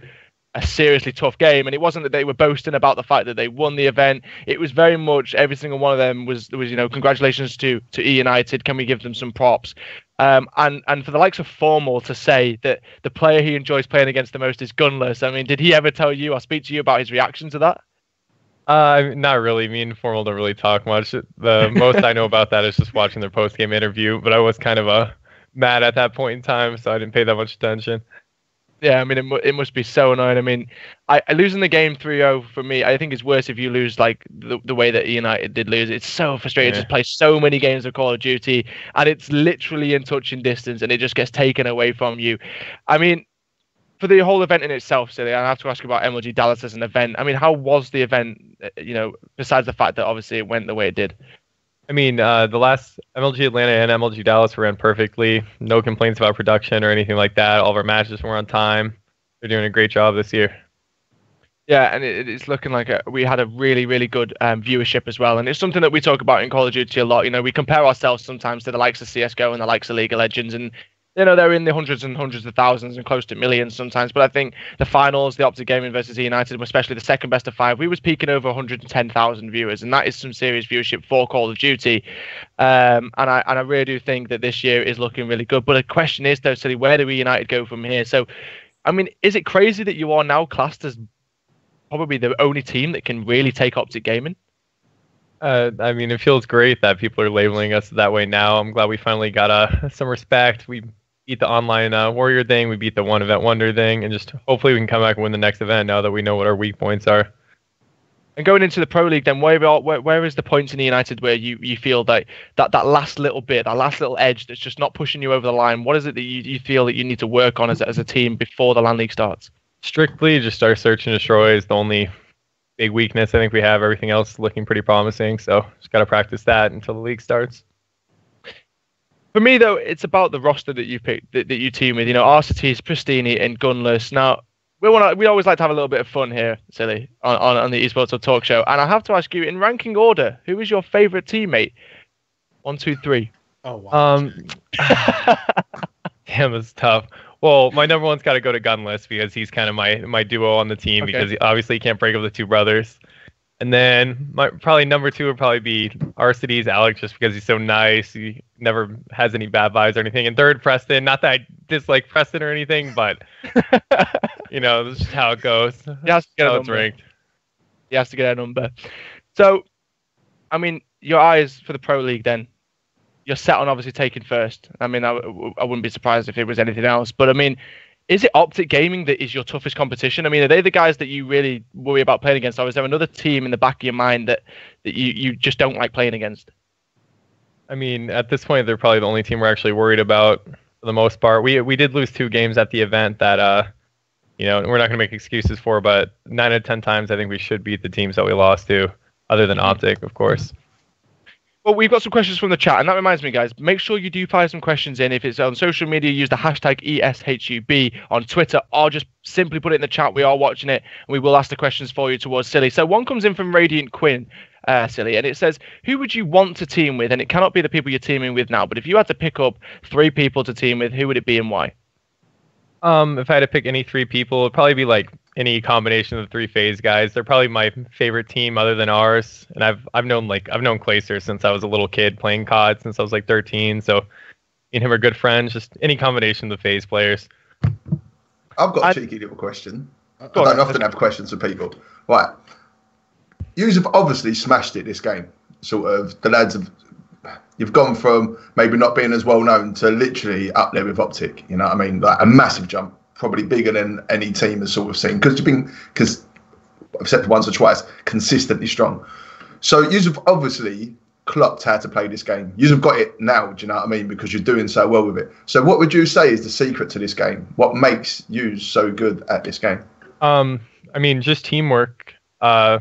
a seriously tough game and it wasn't that they were boasting about the fact that they won the event it was very much every single one of them was was you know congratulations to to e united can we give them some props um, and and for the likes of formal to say that the player he enjoys playing against the most is gunless i mean did he ever tell you or speak to you about his reaction to that Uh, not really. Me and Formal don't really talk much. The most I know about that is just watching their post game interview. But I was kind of uh, mad at that point in time, so I didn't pay that much attention. Yeah, I mean, it, it must be so annoying. I mean, I, I losing the game 3-0 for me, I think it's worse if you lose like the, the way that United did lose. It's so frustrating Yeah. to play so many games of Call of Duty, and it's literally in touching distance, and it just gets taken away from you. I mean, for the whole event in itself, silly, I have to ask you about MLG Dallas as an event. I mean, how was the event? uh, You know, besides the fact that obviously it went the way it did. I mean, uh, the last MLG Atlanta and MLG Dallas ran perfectly. No complaints about production or anything like that. All of our matches were on time. They're doing a great job this year. Yeah, and it, it's looking like a, we had a really, really good um, viewership as well. And it's something that we talk about in Call of Duty a lot. You know, we compare ourselves sometimes to the likes of CSGO and the likes of League of Legends. And, you know, they're in the hundreds and hundreds of thousands and close to millions sometimes. But I think the finals, the Optic Gaming versus United, especially the second best of five, we was peaking over 110,000 viewers. And that is some serious viewership for Call of Duty. Um, and I and I really do think that this year is looking really good. But the question is, though, Silly, where do we United go from here? So, I mean, is it crazy that you are now classed as probably the only team that can really take Optic Gaming. Uh, I mean, it feels great that people are labeling us that way now. I'm glad we finally got uh, some respect. We beat the online uh, warrior thing, we beat the one event wonder thing, and just hopefully we can come back and win the next event now that we know what our weak points are. And going into the pro league, then where are, where, where is the points in the United where you, you feel that, that that last little bit, that last little edge that's just not pushing you over the line? What is it that you, you feel that you need to work on as, a- as a team before the LAN league starts? Strictly, just our search and destroy is the only big weakness I think we have. Everything else looking pretty promising, so just got to practice that until the league starts. For me, though, it's about the roster that you picked, that, that you team with. You know, Arcitys, Prestinni, and Gunless. Now, we want to, we always like to have a little bit of fun here, silly, on, on, on the Esports Hub Talk Show. And I have to ask you, in ranking order, who is your favorite teammate? One, two, three. Oh wow. Um, damn, it's tough. Well, my number one's got to go to Gunless because he's kind of my my duo on the team Okay. because he, obviously he can't break up the two brothers. And then my probably number two would probably be Arcitys Alex just because he's so nice. He never has any bad vibes or anything. And third, Preston. Not that I dislike Preston or anything, but you know, this is just how it goes. He has to get a how it's number. ranked. He has to get a number. So, I mean, your eyes for the pro league then. You're set on obviously taking first. I mean, I, I wouldn't be surprised if it was anything else. But I mean, is it Optic Gaming that is your toughest competition? I mean, are they the guys that you really worry about playing against, or is there another team in the back of your mind that, that you, you just don't like playing against? I mean, at this point, they're probably the only team we're actually worried about for the most part. We we did lose two games at the event that uh, you know, we're not going to make excuses for, but nine out of ten times, I think we should beat the teams that we lost to, other than Optic, of course. Well, we've got some questions from the chat, and that reminds me, guys, make sure you do fire some questions in. If it's on social media, use the hashtag ESHUB on Twitter, or just simply put it in the chat. We are watching it, and we will ask the questions for you towards Silly. So one comes in from Radiant Quinn, uh, Silly, and it says, Who would you want to team with? And it cannot be the people you're teaming with now, but if you had to pick up three people to team with, who would it be and why? Um, if I had to pick any three people, it'd probably be like any combination of the three FaZe guys. They're probably my favorite team other than ours. And I've I've known like I've known Clayster since I was a little kid playing COD since I was like 13. So me and him are good friends. Just any combination of the FaZe players. I've got a I- cheeky little question. Uh, I don't on. often have questions for people. Right. You have obviously smashed it this game. Sort of the lads have you've gone from maybe not being as well known to literally up there with Optic. You know what I mean? Like a massive jump, probably bigger than any team has sort of seen. Because you've been because I've said it once or twice, consistently strong. So you've obviously clocked how to play this game. You've got it now, do you know what I mean? Because you're doing so well with it. So what would you say is the secret to this game? What makes you so good at this game? Um, I mean, just teamwork. Uh,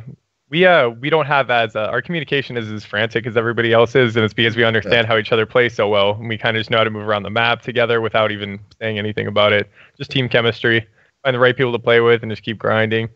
we uh we don't have as uh, our communication is as frantic as everybody else is, and it's because we understand how each other plays so well, and we kind of just know how to move around the map together without even saying anything about it. Just team chemistry, find the right people to play with, and just keep grinding.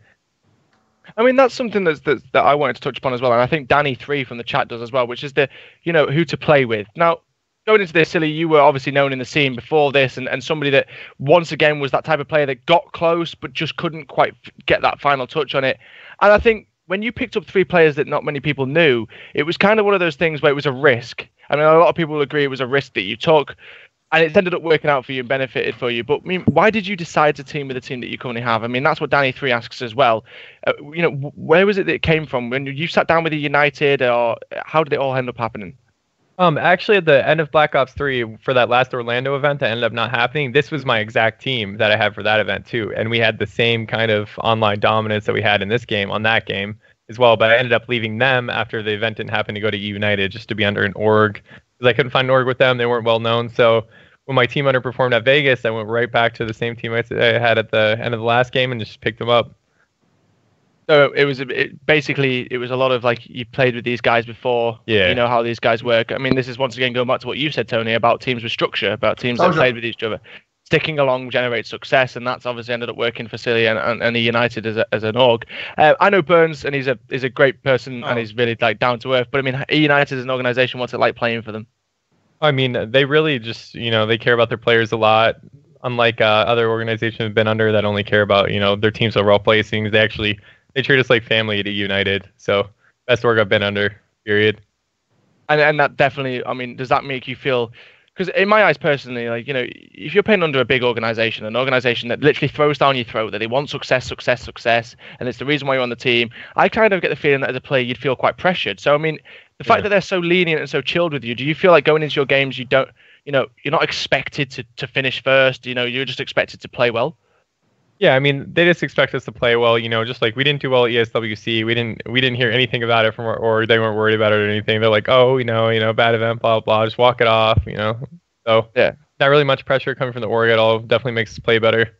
I mean, that's something that's, that's that I wanted to touch upon as well, and I think Danny three from the chat does as well, which is the you know who to play with. Now, going into this, silly, you were obviously known in the scene before this, and, and somebody that once again was that type of player that got close but just couldn't quite get that final touch on it. And I think when you picked up three players that not many people knew, it was kind of one of those things where it was a risk. I mean, a lot of people will agree it was a risk that you took. And it's ended up working out for you and benefited for you. But I mean, why did you decide to team with the team that you currently have? I mean, that's what Danny Three asks as well. Uh, you know, where was it that it came from? When you sat down with the United, or how did it all end up happening? Um, actually, at the end of Black Ops 3, for that last Orlando event that ended up not happening, this was my exact team that I had for that event too, and we had the same kind of online dominance that we had in this game on that game as well. But I ended up leaving them after the event didn't happen to go to United just to be under an org because I couldn't find an org with them; they weren't well known. So when my team underperformed at Vegas, I went right back to the same teammates I had at the end of the last game and just picked them up. So it was it, basically it was a lot of like you played with these guys before. Yeah. You know how these guys work. I mean, this is once again going back to what you said, Tony, about teams with structure, about teams that played with each other. Sticking along generates success, and that's obviously ended up working for Silly and, and, and the United as, a, as an org. Uh, I know Burns, and he's a he's a great person, Oh. and he's really like down to earth. But I mean, E United as an organization, what's it like playing for them? I mean, they really just, you know, they care about their players a lot. Unlike uh, other organizations have been under that only care about, you know, their team's overall placings. They actually they treat us like family at United. So best org I've been under. Period. And and that definitely, I mean, does that make you feel because in my eyes personally, like you know, if you're playing under a big organization, an organization that literally throws down your throat that they want success, success, success, and it's the reason why you're on the team, I kind of get the feeling that as a player you'd feel quite pressured. So I mean, the fact Yeah. that they're so lenient and so chilled with you, do you feel like going into your games you don't, you know, you're not expected to to finish first? You know, you're just expected to play well. Yeah, I mean, they just expect us to play well. You know, just like we didn't do well at ESWC, we didn't we didn't hear anything about it from our, or they weren't worried about it or anything. They're like, oh, you know, you know, bad event, blah blah, just walk it off. You know, so Yeah. not really much pressure coming from the org at all. Definitely makes us play better.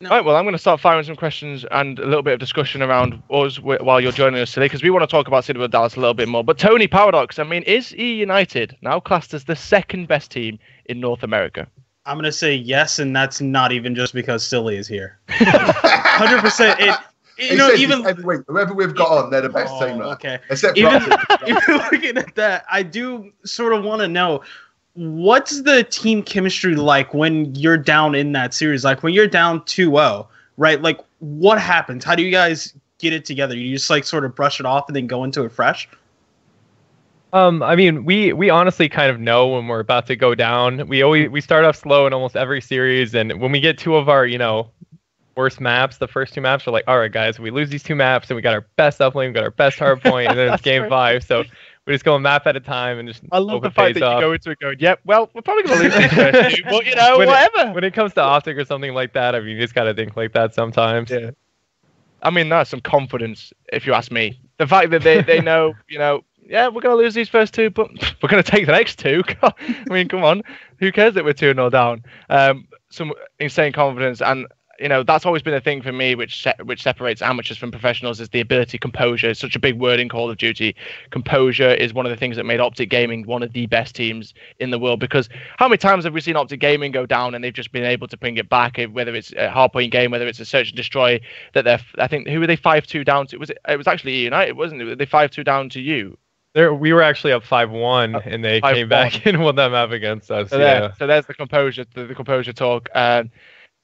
No. All right, well, I'm going to start firing some questions and a little bit of discussion around us wh- while you're joining us today, because we want to talk about City of Dallas a little bit more. But Tony Paradox, I mean, is E United now classed as the second best team in North America? I'm gonna say yes, and that's not even just because Silly is here. Hundred percent. It. He You know, even every week, whoever we've got on, they're the best Oh, team. Like. okay. Except for Even- even looking at that, I do sort of want to know what's the team chemistry like when you're down in that series? Like when you're down 2-0, right? Like what happens? How do you guys get it together? You just like sort of brush it off and then go into it fresh? Um, I mean, we we honestly kind of know when we're about to go down. We always we start off slow in almost every series, and when we get two of our you know worst maps, the first two maps, we're like, all right, guys, we lose these two maps, and we got our best uplink, we got our best hard point, and then it's game right. five. So we just go a map at a time and just I love hope the it fact pays that you go into it going, yep, well, we're probably going to lose this first two, but, you know, When it- whatever. When it comes to optic or something like that, I mean, you just gotta think like that sometimes. Yeah. I mean, that's some confidence, if you ask me. The fact that they, they know, you know, yeah, we're going to lose these first two, but we're going to take the next two. I mean, come on. Who cares that we're 2 0 down? Um, some insane confidence. And, you know, that's always been a thing for me, which se- which separates amateurs from professionals, is the ability composure. It's such a big word in Call of Duty. Composure is one of the things that made Optic Gaming one of the best teams in the world. Because how many times have we seen Optic Gaming go down and they've just been able to bring it back? Whether it's a hardpoint game, whether it's a search and destroy, that they're I think who were they five two down to? Was it? It was actually United, wasn't it? Were they five two down to you? There, we were actually up five one, and they 5-1. came back and won that map against us. So yeah. there, so there's the composure, the, the composure talk, um,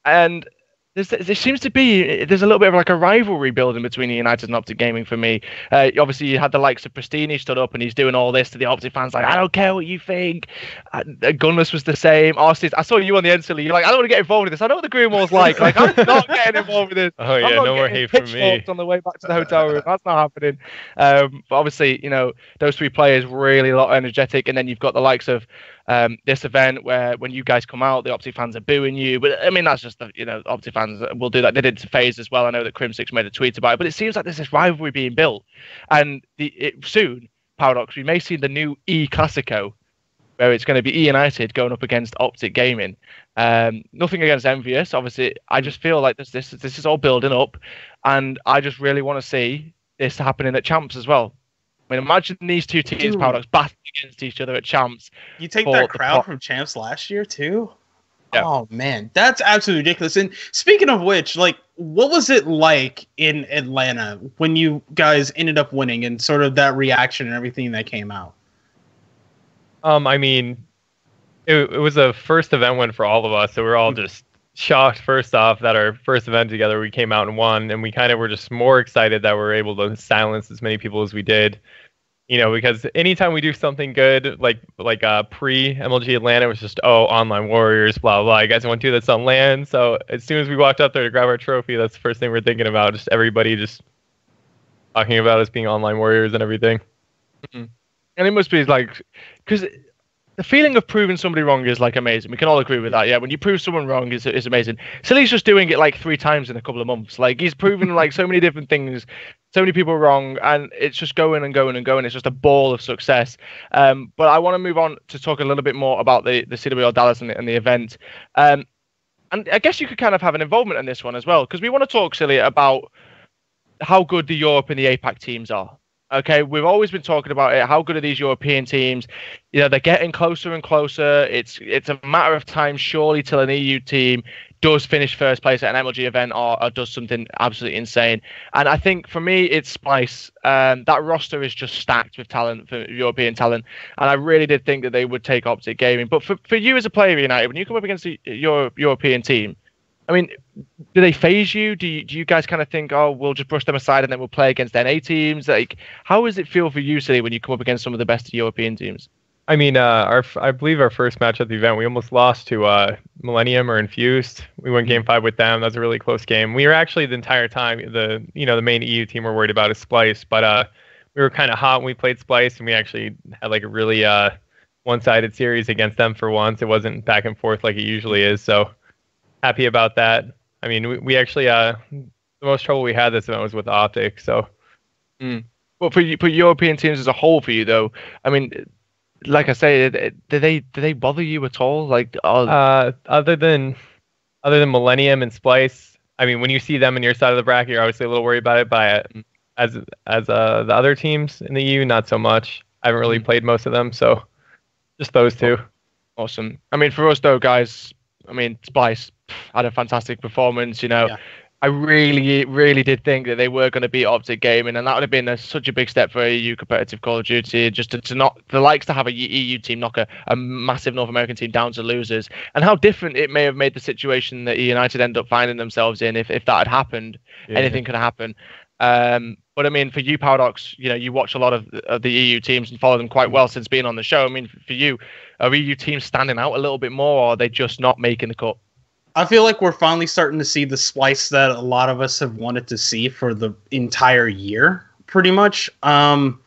and there's, there seems to be there's a little bit of like a rivalry building between the United and Optic Gaming for me. Uh, obviously, you had the likes of Prestinni stood up and he's doing all this to the Optic fans, like I don't care what you think. Uh, Gunless was the same. Arcitys, I saw you on the end silly. You're like, I don't want to get involved with this. I know what the Green Wall's like. Like I'm not getting involved with this. Oh yeah, no more hate from me. on the way back to the hotel room. That's not happening. Um, but obviously, you know, those three players really a lot energetic, and then you've got the likes of um, this event where when you guys come out, the Opti fans are booing you. But I mean, that's just the you know, Opti fans will do that. They did to FaZe as well. I know that Crimsix made a tweet about it, but it seems like there's this rivalry being built, and the it, soon Paradox we may see the new E Classico. Where it's going to be E United going up against Optic Gaming. Um, nothing against EnVyUs. Obviously, I just feel like this this this is all building up, and I just really want to see this happening at Champs as well. I mean, imagine these two teams, Dude. Paradox, battling against each other at Champs. You take that crowd par- from champs last year too. Yeah. Oh man, that's absolutely ridiculous. And speaking of which, like, what was it like in Atlanta when you guys ended up winning and sort of that reaction and everything that came out? Um, I mean, it, it was a first event win for all of us, so we are all just shocked. First off, that our first event together, we came out and won, and we kind of were just more excited that we were able to silence as many people as we did. You know, because anytime we do something good, like like uh, pre MLG Atlanta, it was just oh online warriors, blah blah. You guys want to do this on LAN? So as soon as we walked up there to grab our trophy, that's the first thing we're thinking about. Just everybody just talking about us being online warriors and everything. And it must be like, because the feeling of proving somebody wrong is like amazing. We can all agree with that. Yeah, when you prove someone wrong is is amazing. Silly's just doing it like three times in a couple of months. Like he's proven like so many different things, so many people wrong, and it's just going and going and going. It's just a ball of success. Um, but I want to move on to talk a little bit more about the the CWL Dallas and the, and the event. Um, and I guess you could kind of have an involvement in this one as well, because we want to talk, Silly, about how good the Europe and the APAC teams are. Okay, we've always been talking about it. How good are these European teams? You know, they're getting closer and closer. It's it's a matter of time, surely, till an EU team does finish first place at an MLG event or, or does something absolutely insane. And I think for me, it's Splyce. Um, that roster is just stacked with talent for European talent, and I really did think that they would take Optic Gaming. But for, for you as a player United, when you come up against your European team, I mean, do they faze you? Do you do you guys kind of think, oh, we'll just brush them aside and then we'll play against NA teams? Like, how does it feel for you, Silly, when you come up against some of the best European teams? I mean, uh, our I believe our first match at the event, we almost lost to uh, Millennium or Infused. We went game five with them. That was a really close game. We were actually the entire time the you know the main EU team we're worried about is Splyce, but uh, we were kind of hot when we played Splyce, and we actually had like a really uh, one-sided series against them for once. It wasn't back and forth like it usually is. So happy about that. I mean, we, we actually uh, the most trouble we had this event was with Optic. So But for for European teams as a whole, for you though, I mean, like I say, do they do they bother you at all? Like, oh, Uh, other than other than Millennium and Splyce, I mean, when you see them in your side of the bracket, you're obviously a little worried about it. But as as uh, the other teams in the EU, not so much. I haven't really played most of them, so just those two. Awesome. I mean, for us though, guys. I mean, Splyce had a fantastic performance. You know, Yeah. I really, really did think that they were going to beat Optic Gaming, and that would have been a, such a big step for EU competitive Call of Duty. Just to, to not the likes to have a EU team knock a, a massive North American team down to losers, and how different it may have made the situation that United end up finding themselves in if if that had happened. Anything could happen. Um, but I mean, for you, Paradox, you know, you watch a lot of, of the EU teams and follow them quite well since being on the show. I mean, for you, are EU teams standing out a little bit more, or are they just not making the cut? I feel like we're finally starting to see the Splyce that a lot of us have wanted to see for the entire year, pretty much. Um,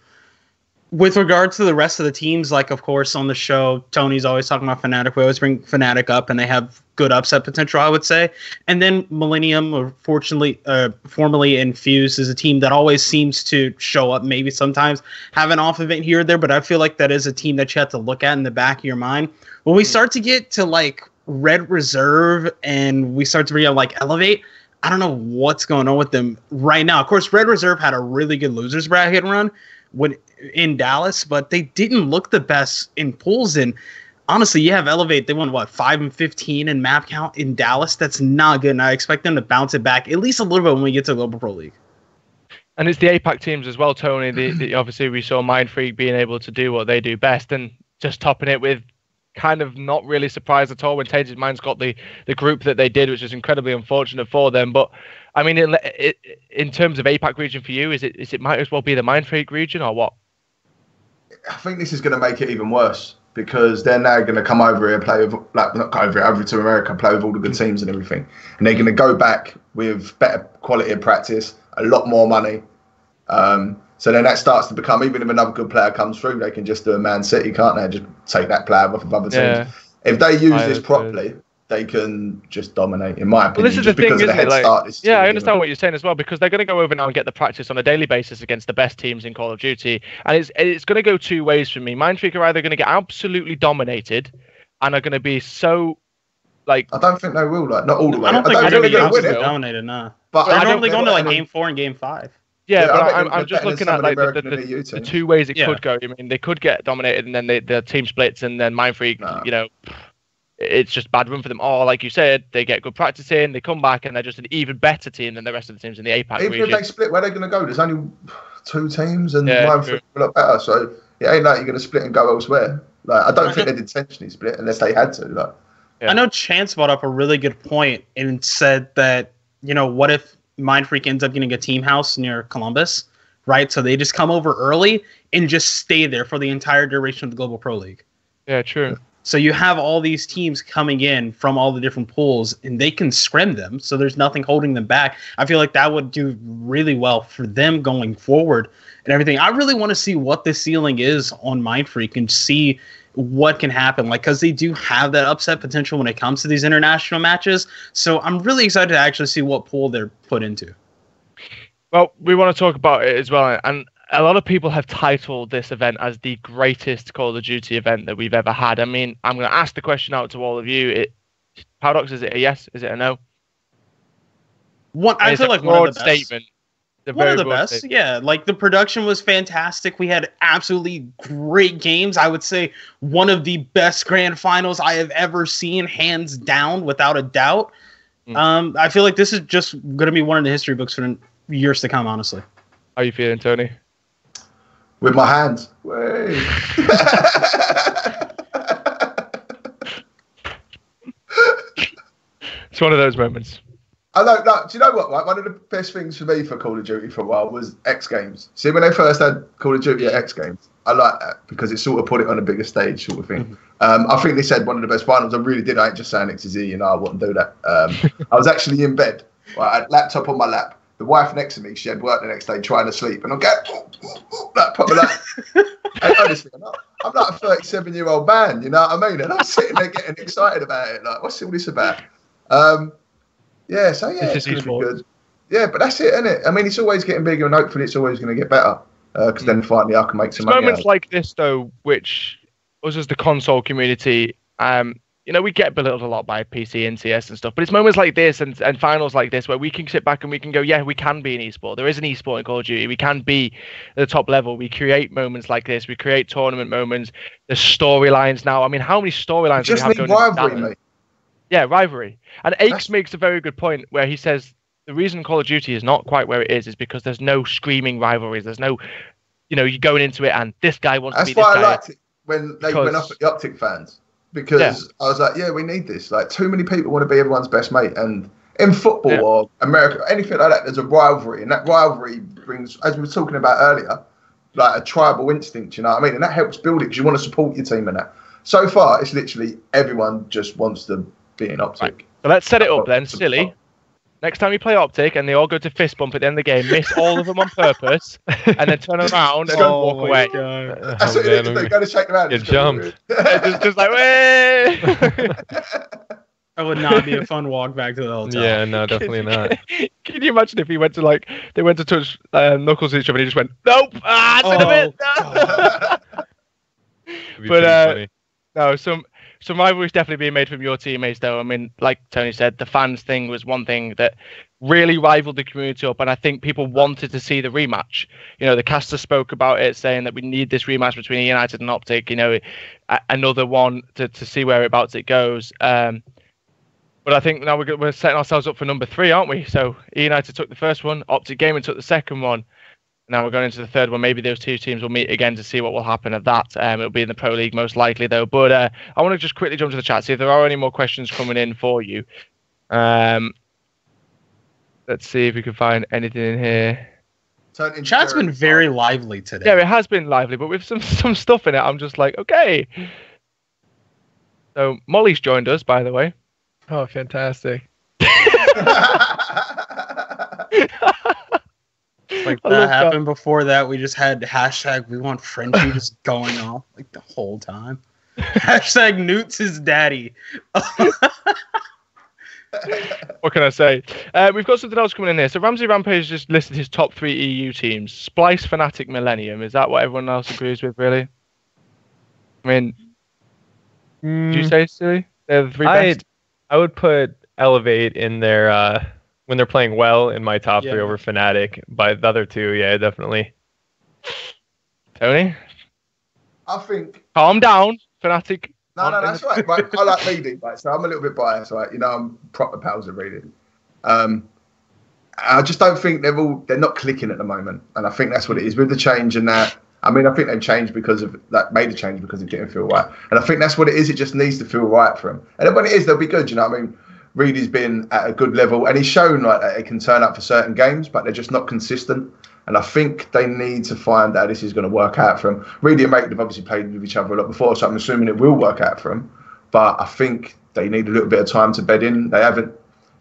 with regard to the rest of the teams, like of course on the show, Tony's always talking about Fnatic. We always bring Fnatic up, and they have good upset potential, I would say. And then Millennium, or fortunately, uh, formerly Infused, is a team that always seems to show up. Maybe sometimes have an off event here or there, but I feel like that is a team that you have to look at in the back of your mind when we start to get to like Red Reserve and we start to up like Elevate. I don't know what's going on with them right now. Of course, Red Reserve had a really good losers bracket run when in Dallas, but they didn't look the best in pools. And honestly, you have Elevate. They won what five and fifteen in map count in Dallas. That's not good. And I expect them to bounce it back at least a little bit when we get to Global Pro League. And it's the APAC teams as well, Tony. The, the, obviously, we saw Mindfreak being able to do what they do best, and just topping it with kind of not really surprised at all when Tainted Minds got the, the group that they did, which is incredibly unfortunate for them. But I mean, in, it, in terms of APAC region for you, is it is it might as well be the Mindfreak region or what? I think this is going to make it even worse because they're now going to come over here, play with, like, not over here, over to America, play with all the good teams and everything. And they're going to go back with better quality of practice, a lot more money. Um, so then that starts to become, even if another good player comes through, they can just do a Man City, can't they? Just take that player off of other teams. Yeah. If they use I this agree. properly, they can just dominate, in my opinion. Well, this is the just because thing, of the isn't head it? Like, start. this yeah, I understand what you're saying as well because they're going to go over now and get the practice on a daily basis against the best teams in Call of Duty, and it's it's going to go two ways for me. Mindfreak are either going to get absolutely dominated, and are going to be so like I don't think they will, like, not all the way. I don't think I they're don't going to think be they absolutely will. dominated, nah. But They're I normally think going to they're like game four and game five. Yeah, Yeah, but I'm, they're I'm just looking at of the like the, the, the two ways it Yeah. could go. I mean, they could get dominated, and then they, the team splits, and then Mindfreak, Nah. you know, it's just bad run for them. Or like you said, they get good practice in, they come back, and they're just an even better team than the rest of the teams in the APAC Even if they split, where are they going to go? There's only two teams, and Yeah, one true. for a lot better. So it ain't like you're going to split and go elsewhere. Like I don't think they'd intentionally split unless they had to. Like Yeah. I know Chance brought up a really good point and said that, you know, what if Mindfreak ends up getting a team house near Columbus, right? So they just come over early and just stay there for the entire duration of the Global Pro League. yeah, true. So you have all these teams coming in from all the different pools and they can scrim them. So there's nothing holding them back. I feel like that would do really well for them going forward and everything. I really want to see what the ceiling is on Mindfreak and see what can happen. Like, because they do have that upset potential when it comes to these international matches. So I'm really excited to actually see what pool they're put into. Well, we want to talk about it as well, and a lot of people have titled this event as the greatest Call of Duty event that we've ever had. I mean, I'm going to ask the question out to all of you. It, Paradox, is it a yes? Is it a no? One, I It's feel like one broad of the best. statement. It's a one very of the best. statement. Yeah, like the production was fantastic. We had absolutely great games. I would say one of the best grand finals I have ever seen, hands down, without a doubt. Mm. Um, I feel like this is just going to be one of the history books for years to come. Honestly, How are you feeling, Tony? with my hands. Way. It's one of those moments. I know. No, do you know what? Right? One of the best things for me for Call of Duty for a while was X Games. See, when they first had Call of Duty at X Games, I like that because it sort of put it on a bigger stage, sort of thing. Um, I think they said one of the best finals. I really did. I ain't just saying it to Z, you know, I wouldn't do that. Um, I was actually in bed, right, I had laptop on my lap. The wife next to me, she had work the next day trying to sleep, and I'm going, like, like, Hey, honestly, I'm, not, I'm like a 37 year old man, you know what I mean? And I'm sitting there getting excited about it. Like, what's all this about? Um, yeah, so yeah, This it's is going to be good. Yeah, but that's it, isn't it? I mean, it's always getting bigger, and hopefully, it's always going to get better. Because then finally, I can make some money. moments out. like this, though, which us as the console community, um, you know, we get belittled a lot by PC and CS and stuff, but it's moments like this and, and finals like this where we can sit back and we can go, yeah, we can be an esport. There is an esport in Call of Duty. We can be at the top level. We create moments like this. We create tournament moments. There's storylines now. I mean, how many storylines do we just have need rivalry, mate. Yeah, rivalry. And Aches That's- makes a very good point where he says the reason Call of Duty is not quite where it is is because there's no screaming rivalries. There's no, you know, you're going into it and this guy wants That's to be this why I liked it when they went Because- off at the Optic fans because Yeah. I was like, yeah, we need this. Like, too many people want to be everyone's best mate, and in football Yeah. or America, anything like that, there's a rivalry, and that rivalry brings, as we were talking about earlier, like a tribal instinct. You know what I mean? And that helps build it because you want to support your team in that. So far, it's literally everyone just wants to be in Optic. So let's set it up then, silly. Next time you play Optic and they all go to fist bump at the end of the game, miss all of them on purpose, and then turn around and Oh walk away. That's Oh, what you man, need to do. Go to shake them out. Get Just go, jumped. just, just like, way. That would not be a fun walk back to the hotel. Yeah, no, definitely not. Can you imagine if he went to like they went to touch uh, knuckles with each other and he just went, nope, ah, it's in a bit. It'd But, uh, funny. No, some some rivalries definitely being made from your teammates though. I mean, like Tony said, the fans thing was one thing that really rivaled the community up, and I think people wanted to see the rematch. You know, the caster spoke about it, saying that we need this rematch between United and Optic. You know, another one to, to see whereabouts it goes. Um, but I think now we're we're setting ourselves up for number three, aren't we? So United took the first one, Optic Gaming took the second one. Now we're going into the third one. Maybe those two teams will meet again to see what will happen at that. Um, it'll be in the Pro League most likely, though. But uh, I want to just quickly jump to the chat, see if there are any more questions coming in for you. Um, let's see if we can find anything in here. Turn into Chat's been very Carr. lively today. Yeah, it has been lively, but with some some stuff in it, I'm just like, okay. So Molly's joined us, by the way. Oh, fantastic. Like that love happened before that. We just had hashtag we want Frenchie just going off like the whole time. hashtag Newt's his daddy. what can I say? Uh, we've got something else coming in here. So Ramsey Rampage just listed his top three EU teams: Splyce, Fnatic, Millennium. Is that what everyone else agrees with? Really? I mean, do you say silly? They're the three I best. I would put Elevate in their uh, when they're playing well in my top three over Fnatic. But the other two, yeah, definitely. Tony, I think calm down. Fnatic. No, no, that's right. right. I like reading, right? So I'm a little bit biased, right? You know, I'm proper pals at reading. Um, I just don't think they're all they're not clicking at the moment, and I think that's what it is with the change and that. I mean, I think they've changed because of that, made the change because it didn't feel right, and I think that's what it is. It just needs to feel right for them, and then when it is, they'll be good. You know, what I mean, Reedy's been at a good level, and he's shown like that it can turn up for certain games, but they're just not consistent. And I think they need to find out this is going to work out for them. Reedy and Mate have obviously played with each other a lot before, so I'm assuming it will work out for them. But I think they need a little bit of time to bed in. They haven't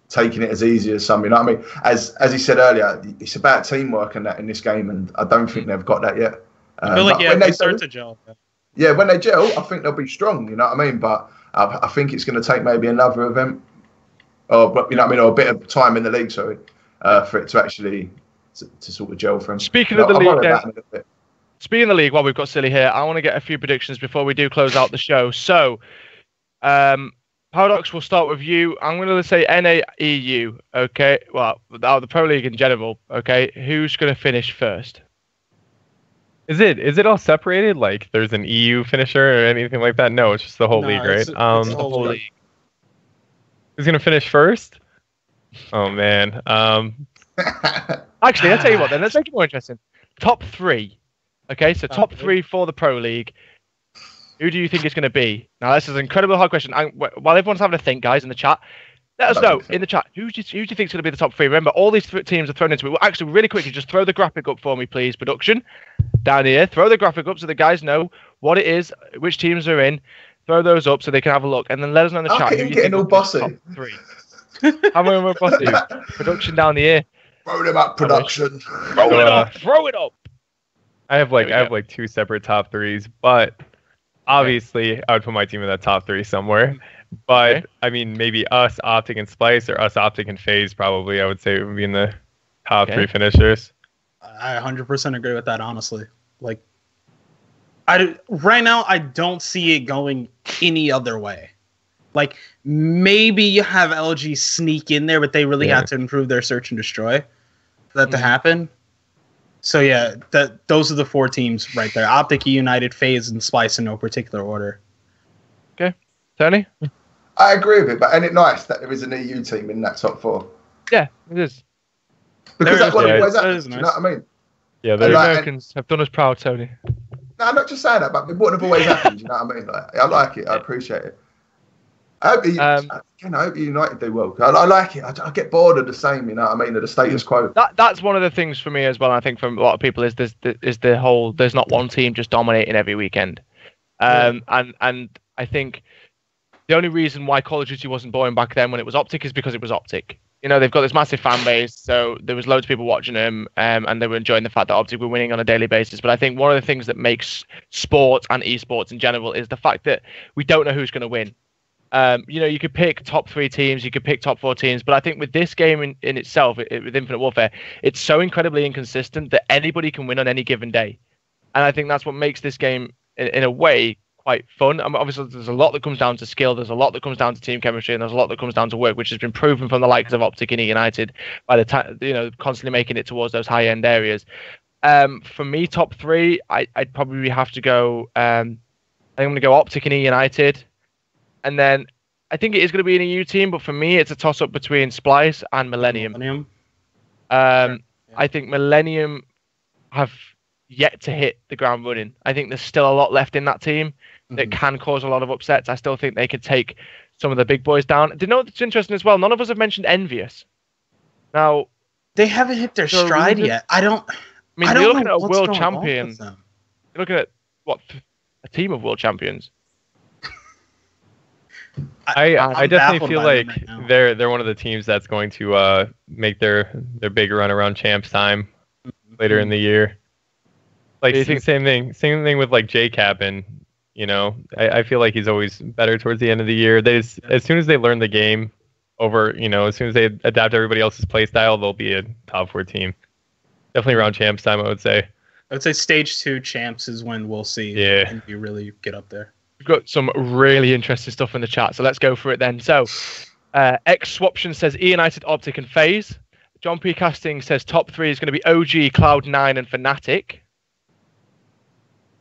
taken it as easy as some. You know what I mean? As as he said earlier, it's about teamwork and that in this game, and I don't think they've got that yet. I Um, feel like yeah, when they they start to gel. yeah, when they gel, I think they'll be strong. You know what I mean? But I, I think it's going to take maybe another event, or but you know I mean, or a bit of time in the league, sorry, uh, for it to actually to, to sort of gel for them. Speaking You of the know, I league, worry then, about them a little bit. Speaking of the league, while we've got Silly here, I want to get a few predictions before we do close out the show. So, um, Paradox, we'll start with you. I'm going to say NAEU, okay? Well, oh, the Pro League in general, okay? Who's going to finish first? Is it is it all separated? Like there's an EU finisher or anything like that? No, it's just the whole No, league, right? it's- it's um, the whole league. Who's gonna finish first? Oh man. Um, Actually, I'll tell you what, then, let's make it more interesting. Top three, okay? So, top three for the Pro League. Who do you think is going to be? Now, this is an incredibly hard question. I, wh- while everyone's having a think, guys, in the chat, Let us know don't think so. in the chat who do you, who do you think is going to be the top three. Remember, all these th- teams are thrown into it. Well, actually, really quickly, just throw the graphic up for me, please, production. Down here, throw the graphic up so the guys know what it is, which teams are in. Throw those up so they can have a look, and then let us know in the How chat. can who you you getting think all will be the bossy? top Three. How am I bossy? Production down the here. Throw them up, production. Throw it uh, up. Throw it up. I have like I have go. like two separate top threes, but obviously I would put my team in that top three somewhere. But Okay. I mean, maybe us, Optic, and Splyce, or us, Optic, and FaZe, probably I would say would be in the top Okay. three finishers. I 100% agree with that. Honestly, like, I right now I don't see it going any other way. Like maybe you have LG sneak in there, but they really Yeah. have to improve their search and destroy for that to Mhm. happen. So yeah, that those are the four teams right there: Optic, United, FaZe, and Splyce in no particular order. Okay, Tony? I agree with it, but ain't it nice that there is an EU team in that top four? Yeah, it is. Because There that's is- what yeah, always that happens. is Do you know what I mean? Yeah, The they're like- Americans have done us proud, Tony. I'm not just saying that, but it wouldn't have always happened. You know what I mean? Like, I like it. I appreciate it. I hope, you, Um, again, I hope United do well. I, I like it. I, I get bored of the same. You know what I mean? Of the status quo. That that's one of the things for me as well. I think from a lot of people is this is the whole there's not one team just dominating every weekend, um, and and I think the only reason why Call of Duty wasn't boring back then when it was Optic is because it was Optic. You know they've got this massive fan base, so there was loads of people watching them, um, and they were enjoying the fact that Optic were winning on a daily basis. But I think one of the things that makes sports and esports in general is the fact that we don't know who's going to win. Um, you know, you could pick top three teams, you could pick top four teams, but I think with this game in, in itself, it, with Infinite Warfare, it's so incredibly inconsistent that anybody can win on any given day. And I think that's what makes this game, in, in a way, quite fun. I mean, obviously, there's a lot that comes down to skill, there's a lot that comes down to team chemistry, and there's a lot that comes down to work, which has been proven from the likes of Optic and E United by the time, you know, constantly making it towards those high end areas. Um, for me, top three, I, I'd probably have to go. Um, I think I'm going to go Optic and E United. And then I think it is going to be an EU team, but for me, it's a toss up between Splyce and Millennium. Millennium. Um, Yeah. I think Millennium have yet to hit the ground running. I think there's still a lot left in that team that Mhm. can cause a lot of upsets. I still think they could take some of the big boys down. Do you know what's interesting as well? None of us have mentioned EnVyUs. Now, They haven't hit their So stride reason- yet. I don't. I mean, I you're don't looking know at a world going on with champion. them. You're looking at what a team of world champions. I, I'm I definitely feel like right they're they're one of the teams that's going to uh, make their their big run around champs time later in the year. Like Do think- same thing same thing with like J Cap and you know I, I feel like he's always better towards the end of the year. They just, as soon as they learn the game over you know as soon as they adapt everybody else's play style they'll be a top four team. Definitely around champs time I would say. I would say stage two champs is when we'll see. Yeah. And you really get up there. We've got some really interesting stuff in the chat, so let's go for it then. So, uh, X Swaption says E United, Optic, and FaZe. John P. Casting says top three is going to be OG, Cloud9, and Fnatic.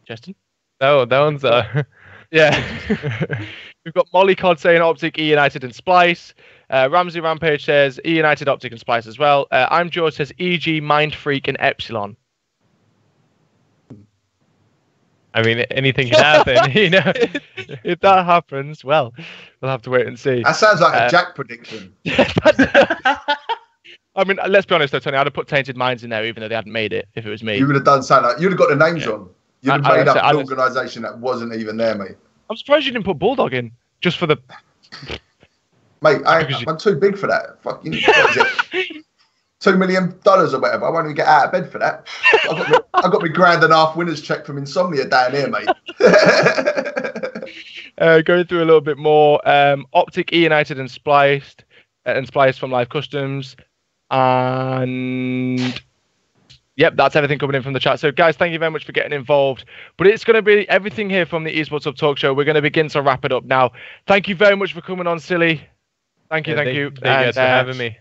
Justin? Oh that one's uh Yeah. We've got Molly Cod saying Optic, E United, and Splyce. Uh, Ramsey Rampage says E United, Optic, and Splice as well. Uh, I'm George says EG, Mindfreak, and Epsilon. I mean anything can happen you know. if that happens, well, we'll have to wait and see. That sounds like Uh, a Jack prediction. I mean, let's be honest though, Tony. I'd have put Tainted Minds in there, even though they hadn't made it. If it was me, You would have done something like you'd have got the names Yeah. on. You'd have I- I made would up I an organisation that wasn't even there, mate. I'm surprised you didn't put Bulldog in just for the. Mate, I, I'm too big for that. Fucking? Two million dollars or whatever. I won't even get out of bed for that. I got I me grand and a half winners check from insomnia down here, mate. Uh, going through a little bit more. Um, Optic, E United, and Spliced, uh, and Spliced from Live Customs, and yep, that's everything coming in from the chat. So, guys, thank you very much for getting involved. But it's going to be everything here from the Esports Hub Talk Show. We're going to begin to wrap it up now. Thank you very much for coming on, silly. Thank you, Yeah, thank you. Thank you guys And, for uh, having me.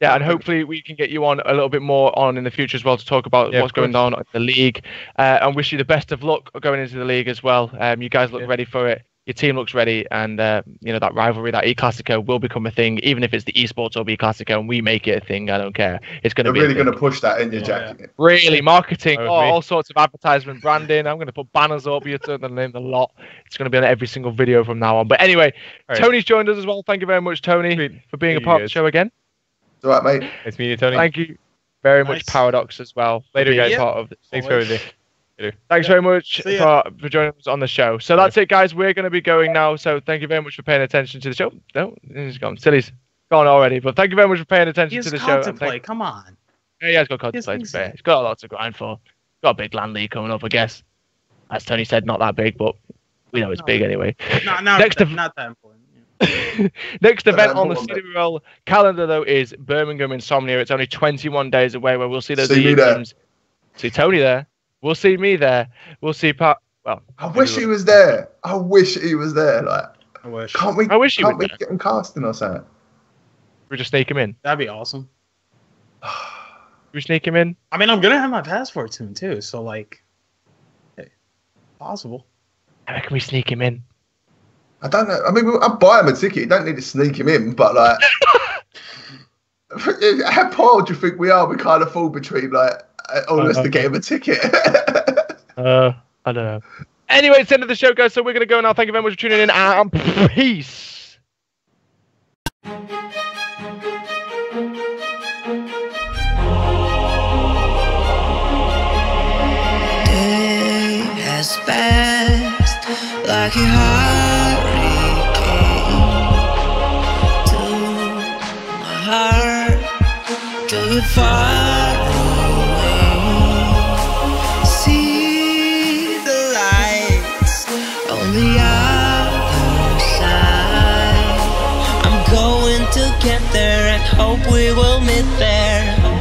Yeah, and hopefully we can get you on a little bit more on in the future as well to talk about Yeah, what's going on in the league. Uh, and wish you the best of luck going into the league as well. Um, you guys look Yeah. ready for it. Your team looks ready, and uh, you know that rivalry, that E Clasico will become a thing, even if it's the esports or B Clasico, and we make it a thing. I don't care. It's going to They're be really going to push that in your Yeah. jacket. really marketing, Oh, oh, all sorts of advertisement, branding. I'm going to put banners up. You turn the name the lot. It's going to be on every single video from now on. But anyway, All right. Tony's joined us as well. Thank you very much, Tony, Sweet. for being a Thank you, part of the show again. It's all right, mate. It's me, Tony. Thank you very much, Paradox, as well. Later, guys. a Part of this. Thanks for everything. Thanks very much for, for joining us on the show. So that's it, guys. We're going to be going now. So thank you very much for paying attention to the show. No, he's gone. Silly's gone already. But thank you very much for paying attention He to the show. COD to and thank- Come on. Yeah, he has got COD to play. to things- be fair. He's got a lot to grind for. Got a big LAN league coming up, I guess. As Tony said, not that big, but we know it's No. big anyway. Not, not, Next that, ev- not that important. yeah. Next event Um, on the hold on. CWL calendar, though, is Birmingham Insomnia. It's only 21 days away where we'll see those See me teams. See Tony there. We'll see me there. We'll see Pat. Well, I wish he was there. I wish he was there. Like, I wish. can't we? I wish he can't was we there. get him casting or something? we just sneak him in. That'd be awesome. We sneak him in. I mean, I'm gonna have my passport soon too, so like, hey, possible. How can we sneak him in. I don't know. I mean, I'll buy him a ticket. You don't need to sneak him in, but like, how poor do you think we are? We can't afford between like all of us to get him a ticket. Uh, I don't know. Anyway, it's the end of the show, guys. So we're going to go now. Thank you very much for tuning in, and peace. day has passed like a hurricane to my heart, too far away. There hope we will meet there.